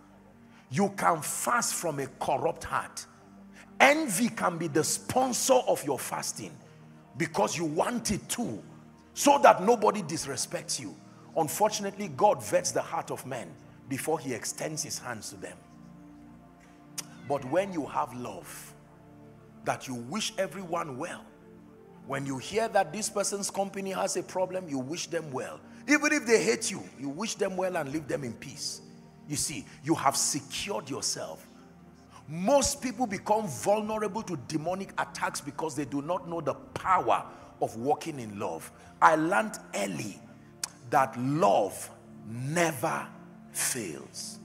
You can fast from a corrupt heart. Envy can be the sponsor of your fasting because you want it too so that nobody disrespects you. Unfortunately, God vets the heart of men before he extends his hands to them. But when you have love, that you wish everyone well, when you hear that this person's company has a problem, you wish them well. Even if they hate you, you wish them well and leave them in peace. You see, you have secured yourself. Most people become vulnerable to demonic attacks because they do not know the power of walking in love. I learned early that love never fails.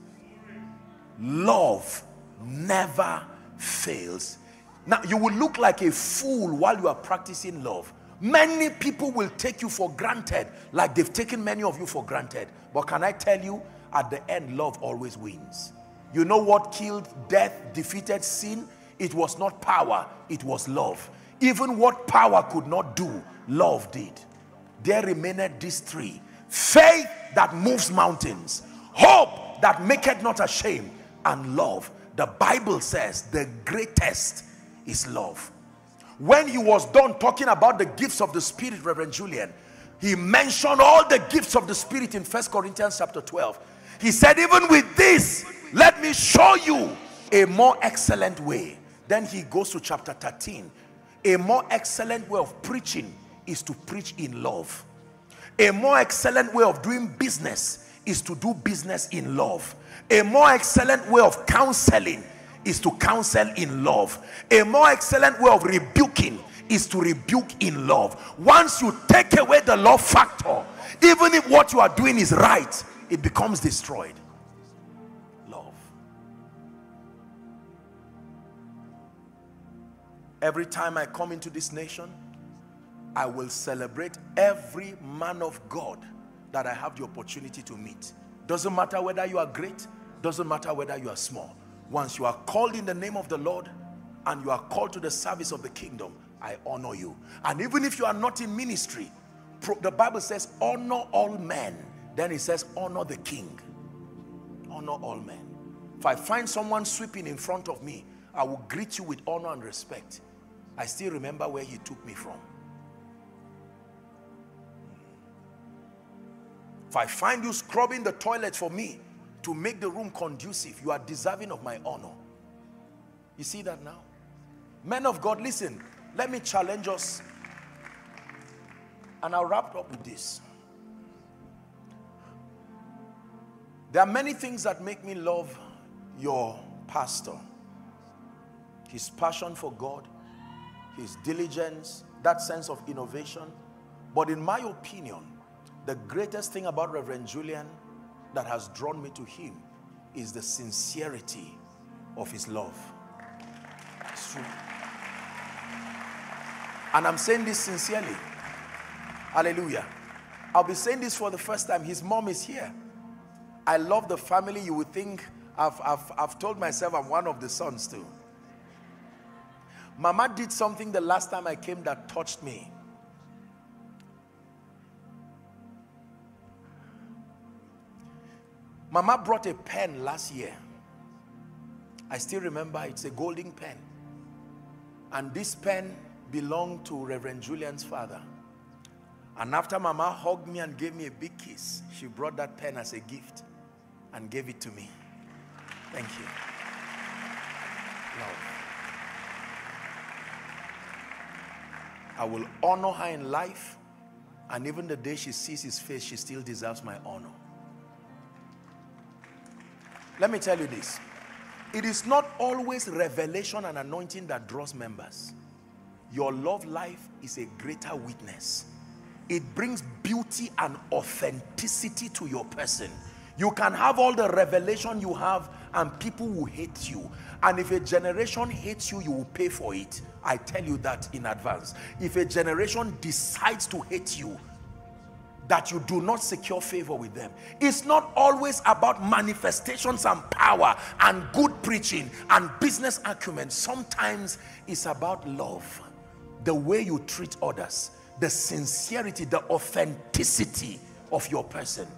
Love never fails. Now, you will look like a fool while you are practicing love. Many people will take you for granted, like they've taken many of you for granted. But can I tell you, at the end, love always wins. You know what killed death, defeated sin? It was not power, it was love. Even what power could not do, love did. There remained these three. Faith that moves mountains. Hope that maketh not ashamed. And love. The Bible says the greatest is love. When he was done talking about the gifts of the Spirit, Reverend Julian, he mentioned all the gifts of the Spirit in First Corinthians chapter 12. He said, even with this, let me show you a more excellent way. Then he goes to chapter 13. A more excellent way of preaching is to preach in love. A more excellent way of doing business is to do business in love. A more excellent way of counseling is to counsel in love. A more excellent way of rebuking is to rebuke in love. Once you take away the love factor, even if what you are doing is right, it becomes destroyed. Every time I come into this nation, I will celebrate every man of God that I have the opportunity to meet. Doesn't matter whether you are great, doesn't matter whether you are small. Once you are called in the name of the Lord and you are called to the service of the kingdom, I honor you. And even if you are not in ministry, the Bible says, honor all men then it says, honor the king. Honor all men. If I find someone sweeping in front of me, I will greet you with honor and respect. I still remember where he took me from. If I find you scrubbing the toilet for me to make the room conducive, you are deserving of my honor. You see that now? Men of God, listen, let me challenge us. And I'll wrap up with this. There are many things that make me love your pastor. His passion for God, his diligence, that sense of innovation. But in my opinion, the greatest thing about Reverend Julian that has drawn me to him is the sincerity of his love. It's true. And I'm saying this sincerely. Hallelujah. I'll be saying this for the first time. His mom is here. I love the family. You would think I've, I've, I've told myself I'm one of the sons too. Mama did something the last time I came that touched me. Mama brought a pen last year. I still remember it's a golden pen. And this pen belonged to Reverend Julian's father. And after Mama hugged me and gave me a big kiss, she brought that pen as a gift and gave it to me. Thank you. Love. I will honor her in life and even the day she sees his face, she still deserves my honor. Let me tell you this. It is not always revelation and anointing that draws members. Your love life is a greater witness. It brings beauty and authenticity to your person. You can have all the revelation you have and people will hate you. And if a generation hates you, you will pay for it. I tell you that in advance. If a generation decides to hate you, that you do not secure favor with them. It's not always about manifestations and power and good preaching and business acumen. Sometimes it's about love, the way you treat others, the sincerity, the authenticity of your person.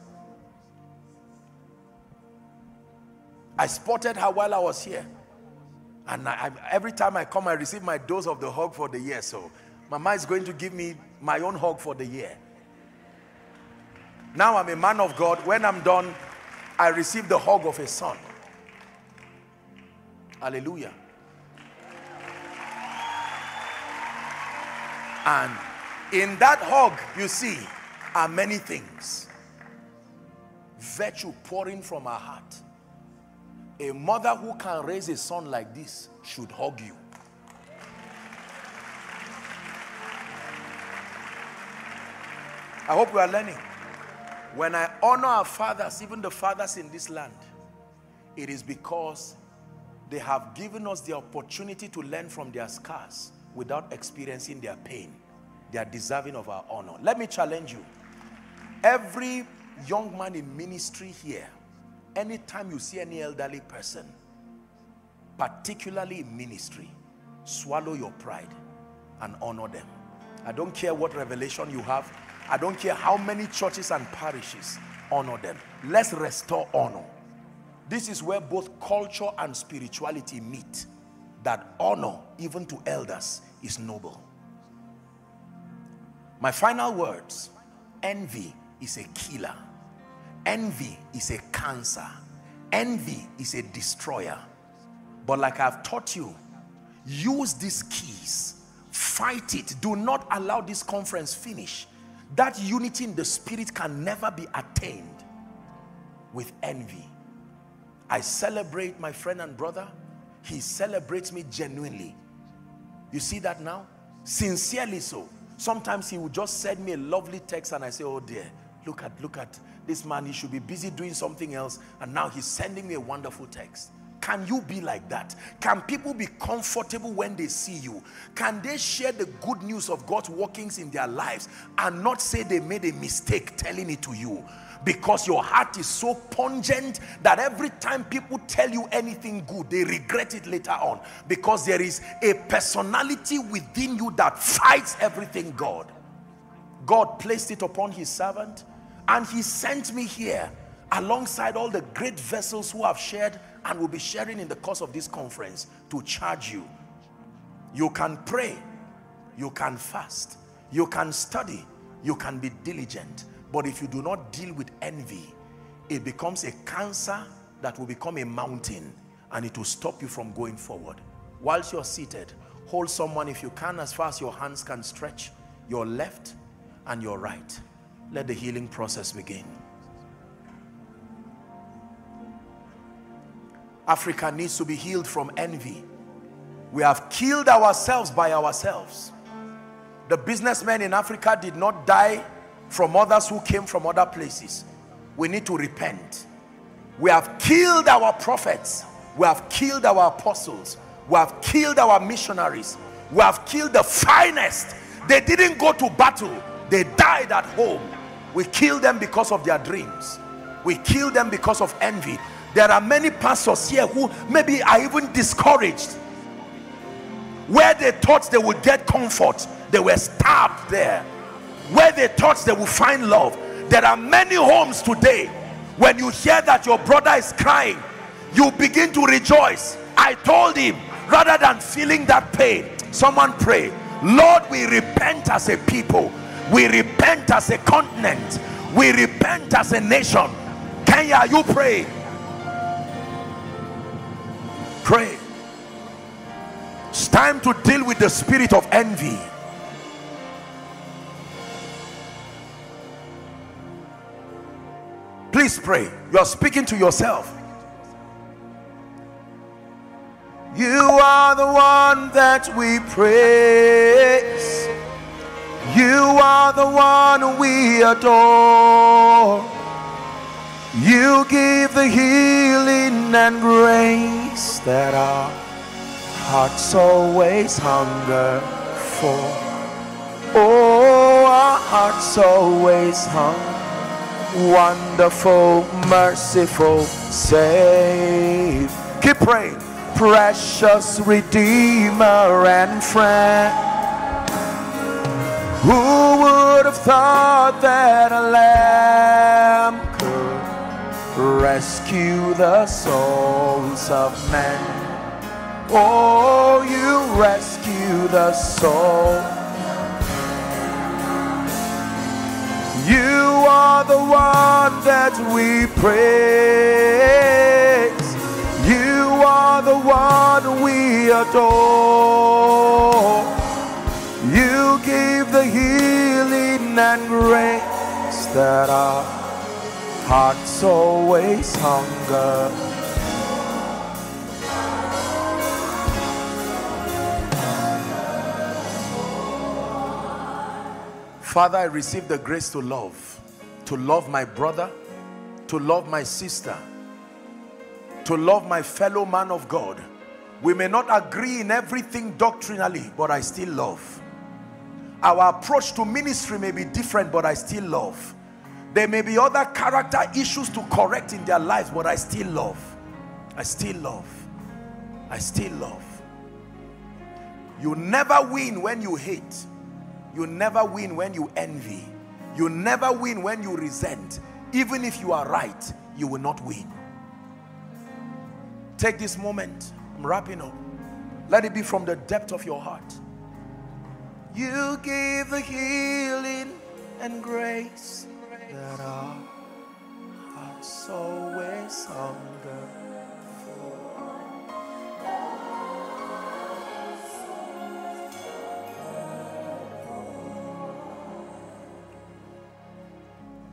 I spotted her while I was here. And I, every time I come, I receive my dose of the hug for the year. So Mama is going to give me my own hug for the year. Now I'm a man of God. When I'm done, I receive the hug of a son. Hallelujah. And in that hug, you see, are many things. Virtue pouring from our heart. A mother who can raise a son like this should hug you. I hope we are learning. When I honor our fathers, even the fathers in this land, it is because they have given us the opportunity to learn from their scars without experiencing their pain. They are deserving of our honor. Let me challenge you. Every young man in ministry here, anytime you see any elderly person, particularly in ministry, swallow your pride and honor them. I don't care what revelation you have. I don't care how many churches and parishes honor them. Let's restore honor. This is where both culture and spirituality meet. That honor, even to elders, is noble. My final words, envy is a killer. Envy is a cancer. Envy is a destroyer. But like I've taught you, use these keys. Fight it. Do not allow this conference finish that unity in the spirit can never be attained with envy. I celebrate my friend and brother. He celebrates me genuinely. You see that now? Sincerely so. Sometimes he would just send me a lovely text and I say, oh dear, look at, look at this man. He should be busy doing something else. And now he's sending me a wonderful text. Can you be like that? Can people be comfortable when they see you? Can they share the good news of God's workings in their lives and not say they made a mistake telling it to you? Because your heart is so pungent that every time people tell you anything good, they regret it later on. Because there is a personality within you that fights everything God. God placed it upon his servant and he sent me here alongside all the great vessels who have shared and will be sharing in the course of this conference to charge you. You can pray, you can fast, you can study, you can be diligent. But if you do not deal with envy, it becomes a cancer that will become a mountain and it will stop you from going forward. Whilst you're seated, hold someone if you can as far as your hands can stretch, your left and your right. Let the healing process begin. Africa needs to be healed from envy. We have killed ourselves by ourselves. The businessmen in Africa did not die from others who came from other places. We need to repent. We have killed our prophets. We have killed our apostles. We have killed our missionaries. We have killed the finest. They didn't go to battle. They died at home. We kill them because of their dreams. We kill them because of envy. There are many pastors here who maybe are even discouraged. Where they thought they would get comfort, they were stabbed there. Where they thought they would find love. There are many homes today. When you hear that your brother is crying, you begin to rejoice. I told him, rather than feeling that pain, someone pray, Lord, we repent as a people. We repent as a continent. We repent as a nation. Kenya, you pray. Pray. It's time to deal with the spirit of envy. Please pray. You are speaking to yourself. You are the one that we praise. You are the one we adore. You give the healing and grace that our hearts always hunger for. Oh, our hearts always hunger. Wonderful, merciful, save. Keep praying. Precious Redeemer and friend. Who would have thought that a lamb could rescue the souls of men. Oh, you rescue the soul. You are the one that we praise. You are the one we adore. And grace that our hearts always hunger. Father, I receive the grace to love, to love my brother, to love my sister, to love my fellow man of God. We may not agree in everything doctrinally, but I still love. Our approach to ministry may be different, but I still love. There may be other character issues to correct in their lives, but I still love. I still love. I still love. You never win when you hate. You never win when you envy. You never win when you resent. Even if you are right, you will not win. Take this moment. I'm wrapping up. Let it be from the depth of your heart. You give the healing and grace that our hearts always hunger for.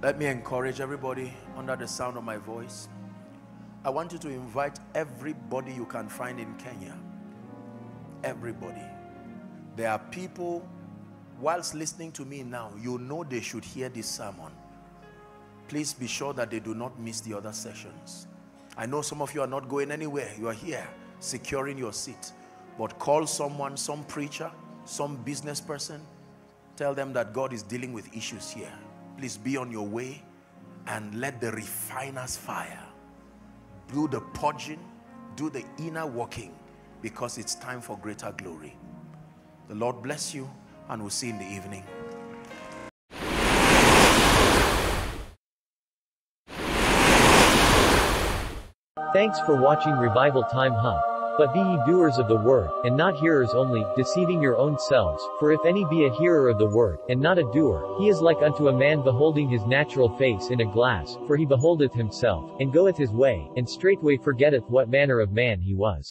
Let me encourage everybody under the sound of my voice. I want you to invite everybody you can find in Kenya. Everybody. There are people, whilst listening to me now, you know they should hear this sermon please be sure that they do not miss the other sessions. I know some of you are not going anywhere. You are here securing your seat. But call someone, some preacher, some business person. Tell them that God is dealing with issues here. Please be on your way and let the refiner's fire do the purging, do the inner working because it's time for greater glory. The Lord bless you and we'll see you in the evening. Thanks for watching Revival Time Hub. But be ye doers of the word, and not hearers only, deceiving your own selves. For if any be a hearer of the word, and not a doer, he is like unto a man beholding his natural face in a glass, for he beholdeth himself, and goeth his way, and straightway forgetteth what manner of man he was.